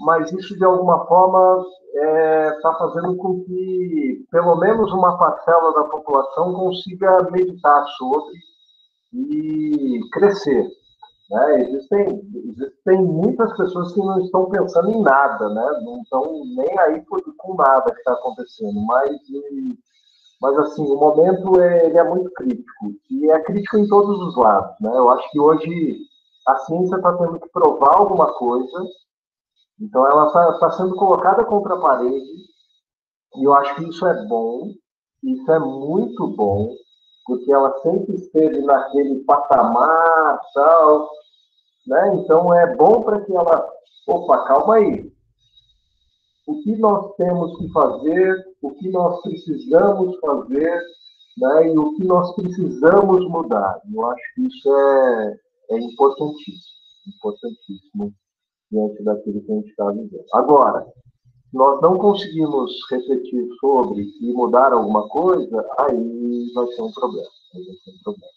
mas isso de alguma forma está é, tá fazendo com que pelo menos uma parcela da população consiga meditar sobre e crescer. Né? Existem, existem muitas pessoas que não estão pensando em nada, né? não estão nem aí com nada que está acontecendo, mas mas, assim, o momento é, ele é muito crítico. E é crítico em todos os lados. Né? Eu acho que hoje a ciência está tendo que provar alguma coisa. Então, ela está tá sendo colocada contra a parede. E eu acho que isso é bom. Isso é muito bom. porque ela sempre esteve naquele patamar, tal, né? Então é bom para que ela, opa, calma aí. O que nós temos que fazer, o que nós precisamos fazer, né? E o que nós precisamos mudar. Eu acho que isso é, é importantíssimo, importantíssimo diante daquilo que a gente está vivendo. Agora, nós não conseguimos refletir sobre e mudar alguma coisa, aí vai ser um problema. Aí vai ser um problema.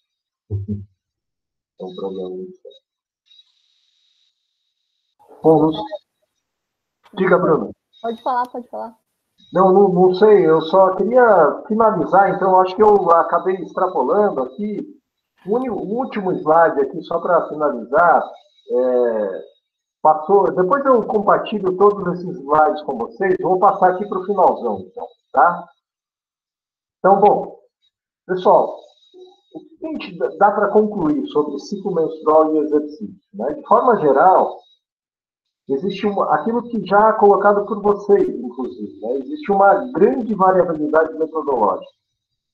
É um problema muito sério. Bom, diga, Bruno. Pode falar, pode falar. Não, não, não sei, eu só queria finalizar, então acho que eu acabei extrapolando aqui. O último slide aqui, só para finalizar, é, Passou, depois eu compartilho todos esses slides com vocês. Vou passar aqui para o finalzão, então, tá? Então, bom, pessoal, o que a gente dá para concluir sobre ciclo menstrual e exercício? Né? De forma geral, existe uma, aquilo que já é colocado por vocês, inclusive, né? existe uma grande variabilidade metodológica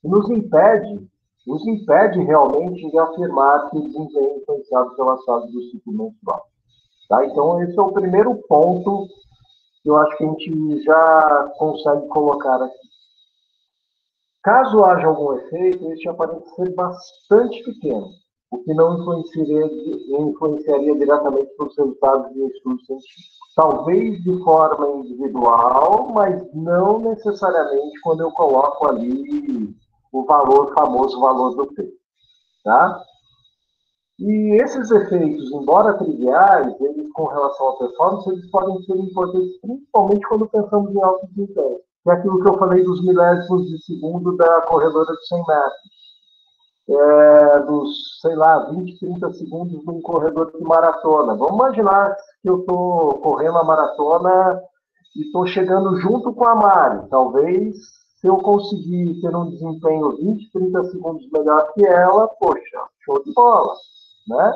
que nos impede, nos impede realmente de afirmar que o desempenho é influenciado pelas fases do ciclo menstrual. Tá? Então, esse é o primeiro ponto que eu acho que a gente já consegue colocar aqui. Caso haja algum efeito, este aparenta ser bastante pequeno, o que não influenciaria, influenciaria diretamente nos resultados de estudos científicos. Talvez de forma individual, mas não necessariamente quando eu coloco ali o valor, famoso valor do P. Tá? E esses efeitos, embora triviais, eles com relação à performance, eles podem ser importantes principalmente quando pensamos em alto desempenho. Que é aquilo que eu falei dos milésimos de segundo da corredora de 100 metros. É, dos, sei lá, 20, 30 segundos de um corredor de maratona. Vamos imaginar que eu estou correndo a maratona e estou chegando junto com a Mari. Talvez, se eu conseguir ter um desempenho 20, 30 segundos melhor que ela, poxa, show de bola né?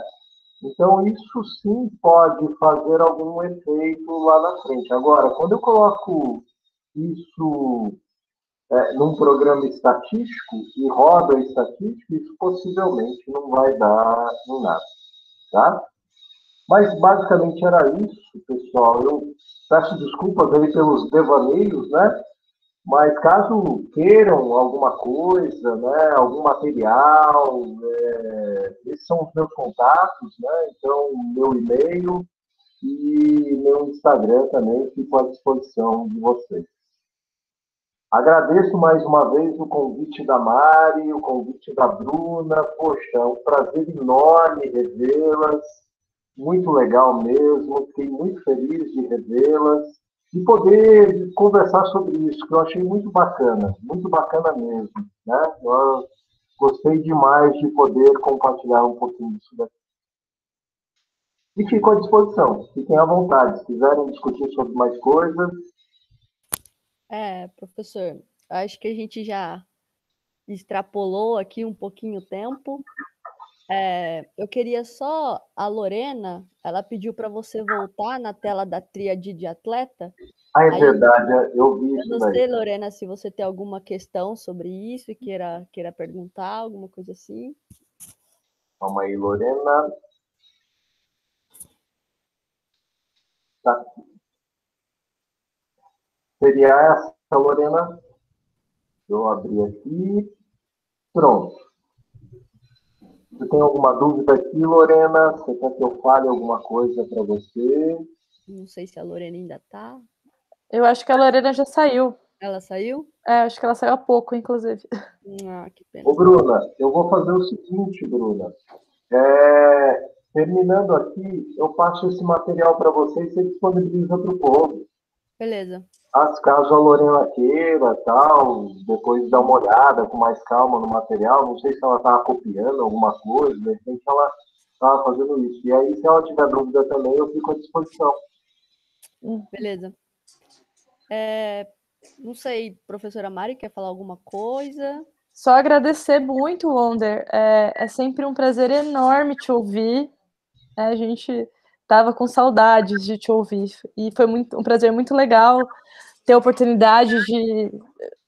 Então, isso sim pode fazer algum efeito lá na frente. Agora, quando eu coloco isso é, num programa estatístico e roda estatística, isso possivelmente não vai dar em nada, tá? Mas, basicamente, era isso, pessoal. Eu peço desculpas aí pelos devaneios, né? Mas caso queiram alguma coisa, né, algum material, é, esses são os meus contatos, né? Então, meu e-mail e meu Instagram também fico à disposição de vocês. Agradeço mais uma vez o convite da Mari, o convite da Bruna. Poxa, é um prazer enorme revê-las. Muito legal mesmo. Fiquei muito feliz de revê-las e poder conversar sobre isso, que eu achei muito bacana, muito bacana mesmo. Né? Eu gostei demais de poder compartilhar um pouquinho disso daqui. E fico à disposição, fiquem à vontade, se quiserem discutir sobre mais coisas. É, professor, acho que a gente já extrapolou aqui um pouquinho o tempo. É, eu queria só a Lorena, ela pediu para você voltar na tela da tríade de atleta. Ah, é Aí, verdade, eu vi. Eu não sei, Lorena, se você tem alguma questão sobre isso e queira, queira perguntar, alguma coisa assim. Calma aí, Lorena. Tá. Seria essa, Lorena? Eu abri aqui. Pronto. Você tem alguma dúvida aqui, Lorena? Você quer que eu fale alguma coisa para você? Não sei se a Lorena ainda está. Eu acho que a Lorena já saiu. Ela saiu? É, acho que ela saiu há pouco, inclusive. [LAUGHS] Ah, que pena. Ô, Bruna, eu vou fazer o seguinte, Bruna. É, terminando aqui, eu passo esse material para vocês e você disponibiliza para o povo. Beleza. As caso a Lorena queira, tal, depois dar uma olhada com mais calma no material, não sei se ela estava copiando alguma coisa, de repente ela estava fazendo isso. E aí, se ela tiver dúvida também, eu fico à disposição. Hum, beleza. É, não sei, professora Mari, quer falar alguma coisa? Só agradecer muito, Wonder. É, é sempre um prazer enorme te ouvir. É, a gente estava com saudades de te ouvir e foi muito, um prazer muito legal ter a oportunidade de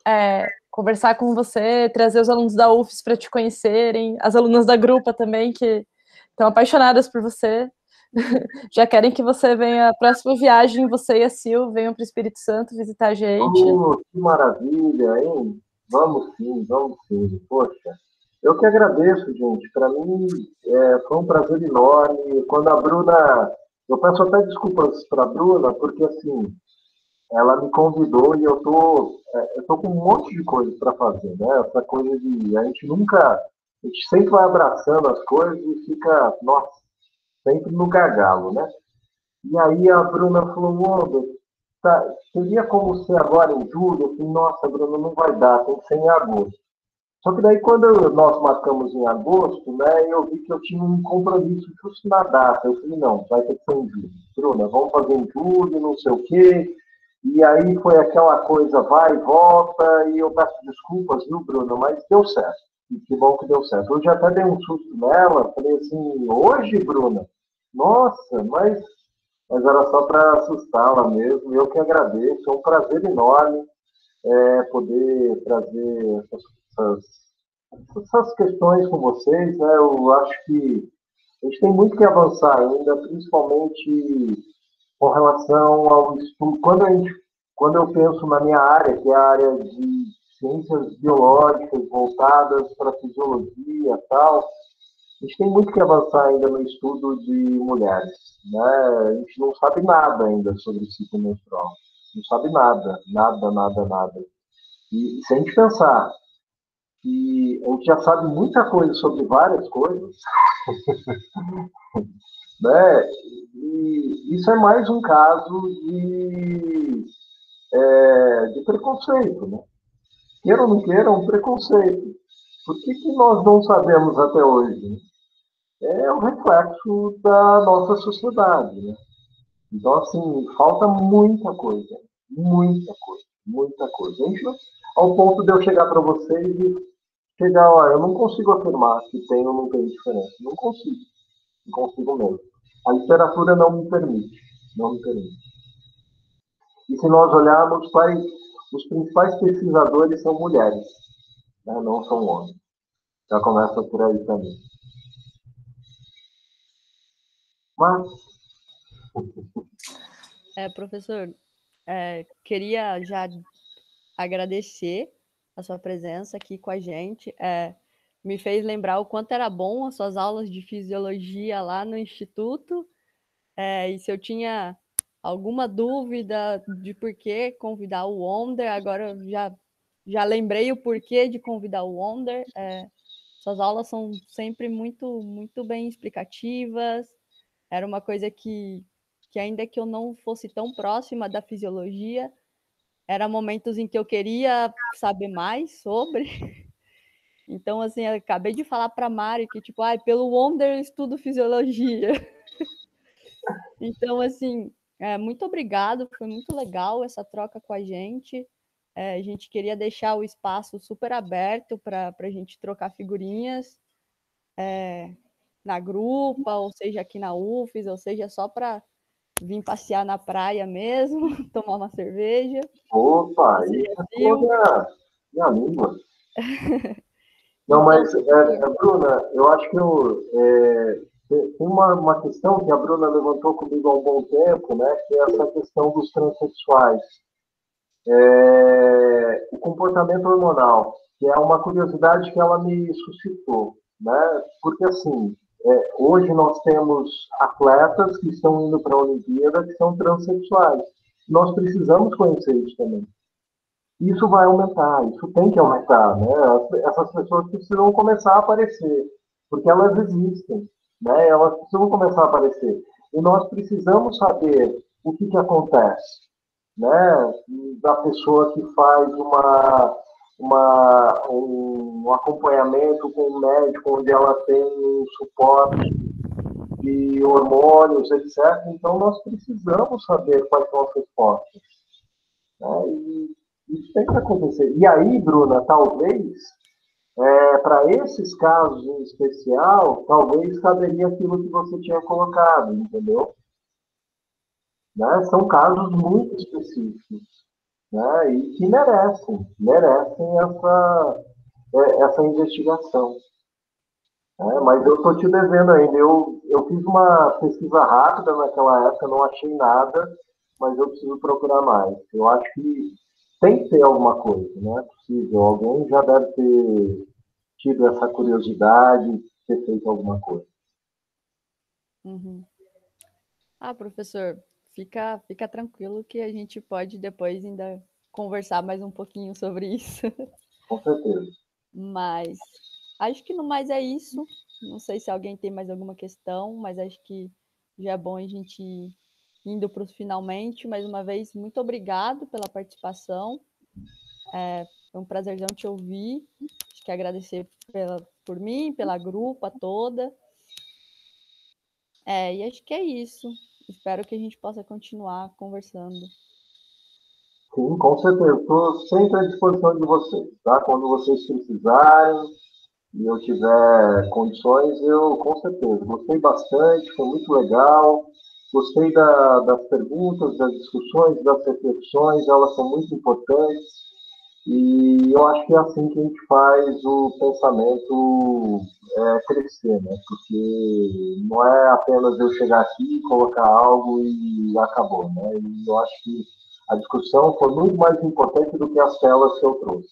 é, conversar com você, trazer os alunos da UFES para te conhecerem, as alunas da Grupa também, que estão apaixonadas por você. [LAUGHS] Já querem que você venha, a próxima viagem, você e a Sil venham para o Espírito Santo visitar a gente. Oh, que maravilha, hein? Vamos sim, vamos sim. Poxa, eu que agradeço, gente. Para mim é, foi um prazer enorme. Quando a Bruna. Eu peço até desculpas para a Bruna, porque assim, ela me convidou e eu tô, é, eu tô com um monte de coisa para fazer, né? Essa coisa de. A gente nunca. A gente sempre vai abraçando as coisas e fica, nossa, sempre no gargalo, né? E aí a Bruna falou, Wander, tá, seria como ser agora em julho? Eu falei, nossa, Bruna, não vai dar, tem que ser em agosto. Só que daí quando nós marcamos em agosto, né, eu vi que eu tinha um compromisso justo na data. Eu falei, não, vai ter que ser em julho. Bruna, vamos fazer em julho, não sei o quê. E aí foi aquela coisa, vai e volta, e eu peço desculpas, viu, Bruna, mas deu certo. E que bom que deu certo. Hoje até dei um susto nela, falei assim, hoje, Bruna? Nossa, mas, mas era só para assustá-la mesmo. Eu que agradeço, é um prazer enorme é, poder trazer essas, essas, essas, questões com vocês. Né? Eu acho que a gente tem muito que avançar ainda, principalmente com relação ao estudo. Quando, a gente, quando eu penso na minha área, que é a área de ciências biológicas voltadas para fisiologia e tal, a gente tem muito que avançar ainda no estudo de mulheres. Né? A gente não sabe nada ainda sobre o ciclo menstrual. Não sabe nada, nada, nada, nada. E se a gente pensar que a gente já sabe muita coisa sobre várias coisas, [LAUGHS] né? E isso é mais um caso de, é, de preconceito, né? Queira ou não queira, é um preconceito. Por que, que nós não sabemos até hoje? Né? É um reflexo da nossa sociedade, né? Então, assim, falta muita coisa, muita coisa, muita coisa. A gente, ao ponto de eu chegar para vocês e chegar, ó, eu não consigo afirmar que tem ou não tem diferença. Não consigo. Não consigo mesmo. A literatura não me permite. Não me permite. E se nós olharmos, quais, os principais pesquisadores são mulheres, né? não são homens. Já começa por aí também. Mas. É, professor, é, queria já agradecer a sua presença aqui com a gente. É, me fez lembrar o quanto era bom as suas aulas de fisiologia lá no Instituto. É, e se eu tinha alguma dúvida de por que convidar o Wonder, agora eu já, já lembrei o porquê de convidar o Wonder. É, suas aulas são sempre muito, muito bem explicativas. Era uma coisa que, que, ainda que eu não fosse tão próxima da fisiologia, era momentos em que eu queria saber mais sobre. [LAUGHS] Então, assim, acabei de falar para Mari que, tipo, ah, pelo Wonder eu estudo fisiologia. [LAUGHS] então, assim, é, muito obrigado, foi muito legal essa troca com a gente. É, a gente queria deixar o espaço super aberto para a gente trocar figurinhas é, na grupa, ou seja, aqui na UFES, ou seja, só para vir passear na praia mesmo, [LAUGHS] tomar uma cerveja. Opa, isso é minha, minha língua. [LAUGHS] Não, mas, é, é, Bruna, eu acho que eu, é, tem uma, uma questão que a Bruna levantou comigo há um bom tempo, né, que é essa questão dos transexuais. É, o comportamento hormonal, que é uma curiosidade que ela me suscitou, né, porque assim, é, hoje nós temos atletas que estão indo para a Olimpíada que são transexuais. Nós precisamos conhecer isso também isso vai aumentar, isso tem que aumentar, né? Essas pessoas precisam começar a aparecer, porque elas existem, né? Elas precisam começar a aparecer. E nós precisamos saber o que, que acontece, né? Da pessoa que faz uma, uma, um acompanhamento com um médico onde ela tem um suporte de hormônios, etc. Então, nós precisamos saber quais são as respostas. Né? E isso tem que acontecer. E aí, Bruna, talvez, é, para esses casos em especial, talvez caberia aquilo que você tinha colocado, entendeu? Né? São casos muito específicos. Né, e que merecem, merecem essa, é, essa investigação. É, mas eu estou te devendo ainda. Eu, eu fiz uma pesquisa rápida naquela época, não achei nada, mas eu preciso procurar mais. Eu acho que tem que ter alguma coisa, não é possível. Alguém já deve ter tido essa curiosidade, ter feito alguma coisa. Uhum. Ah, professor, fica, fica tranquilo que a gente pode depois ainda conversar mais um pouquinho sobre [LAUGHS] isso. Com certeza. Mas acho que no mais é isso. Não sei se alguém tem mais alguma questão, mas acho que já é bom a gente ir indo para os finalmente. Mais uma vez, muito obrigado pela participação. É, foi um prazerzão te ouvir. Acho que agradecer pela, por mim, pela grupa toda. É, e acho que é isso. Espero que a gente possa continuar conversando. Sim, com certeza. Estou sempre à disposição de vocês, tá? Quando vocês precisarem e eu tiver condições, eu com certeza. Gostei bastante, foi muito legal. Gostei da, das perguntas, das discussões, das reflexões, elas são muito importantes. E eu acho que é assim que a gente faz o pensamento é, crescer, né? Porque não é apenas eu chegar aqui, colocar algo e acabou, né? E eu acho que a discussão foi muito mais importante do que as telas que eu trouxe.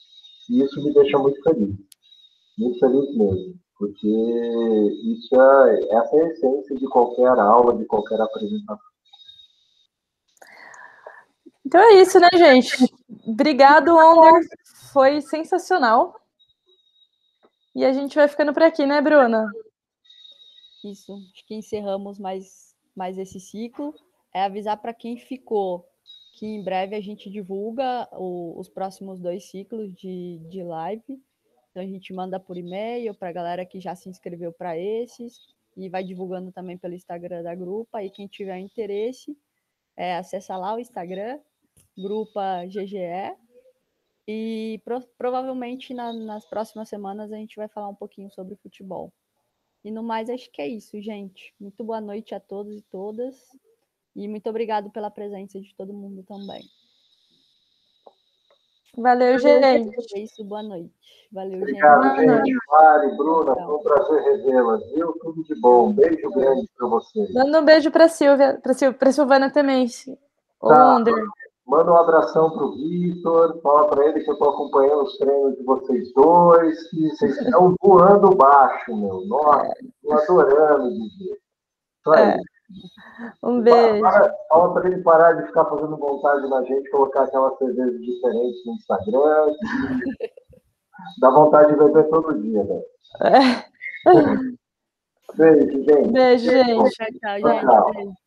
E isso me deixa muito feliz. Muito feliz mesmo. Porque isso é, essa é a essência de qualquer aula, de qualquer apresentação. Então é isso, né, gente? Obrigado, Onder. Foi sensacional. E a gente vai ficando por aqui, né, Bruna? Isso. Acho que encerramos mais, mais esse ciclo. É avisar para quem ficou que em breve a gente divulga o, os próximos dois ciclos de, de live. Então a gente manda por e-mail para a galera que já se inscreveu para esses e vai divulgando também pelo Instagram da grupa. E quem tiver interesse, é, acessa lá o Instagram Grupa GGE. E pro, provavelmente na, nas próximas semanas a gente vai falar um pouquinho sobre futebol. E no mais, acho que é isso, gente. Muito boa noite a todos e todas. E muito obrigado pela presença de todo mundo também. Valeu, gente. É isso, boa noite. Valeu, Obrigado, gente. gente. Mari, Bruna, foi um prazer revê-las, viu? Tudo de bom. Um beijo grande para vocês. Manda um beijo para Silvia, para Silvana também. Tá. Manda um abração para o Vitor, fala para ele que eu estou acompanhando os treinos de vocês dois, que vocês estão [LAUGHS] voando baixo, meu. Nossa, estou adorando dizer. Isso aí. É. Um beijo. fala para ele parar de ficar fazendo vontade na gente, colocar aquelas cervejas diferentes no Instagram. Dá vontade de beber todo dia, né? É. Beijo, gente. Beijo, gente. Tchau, tchau, gente. Tchau.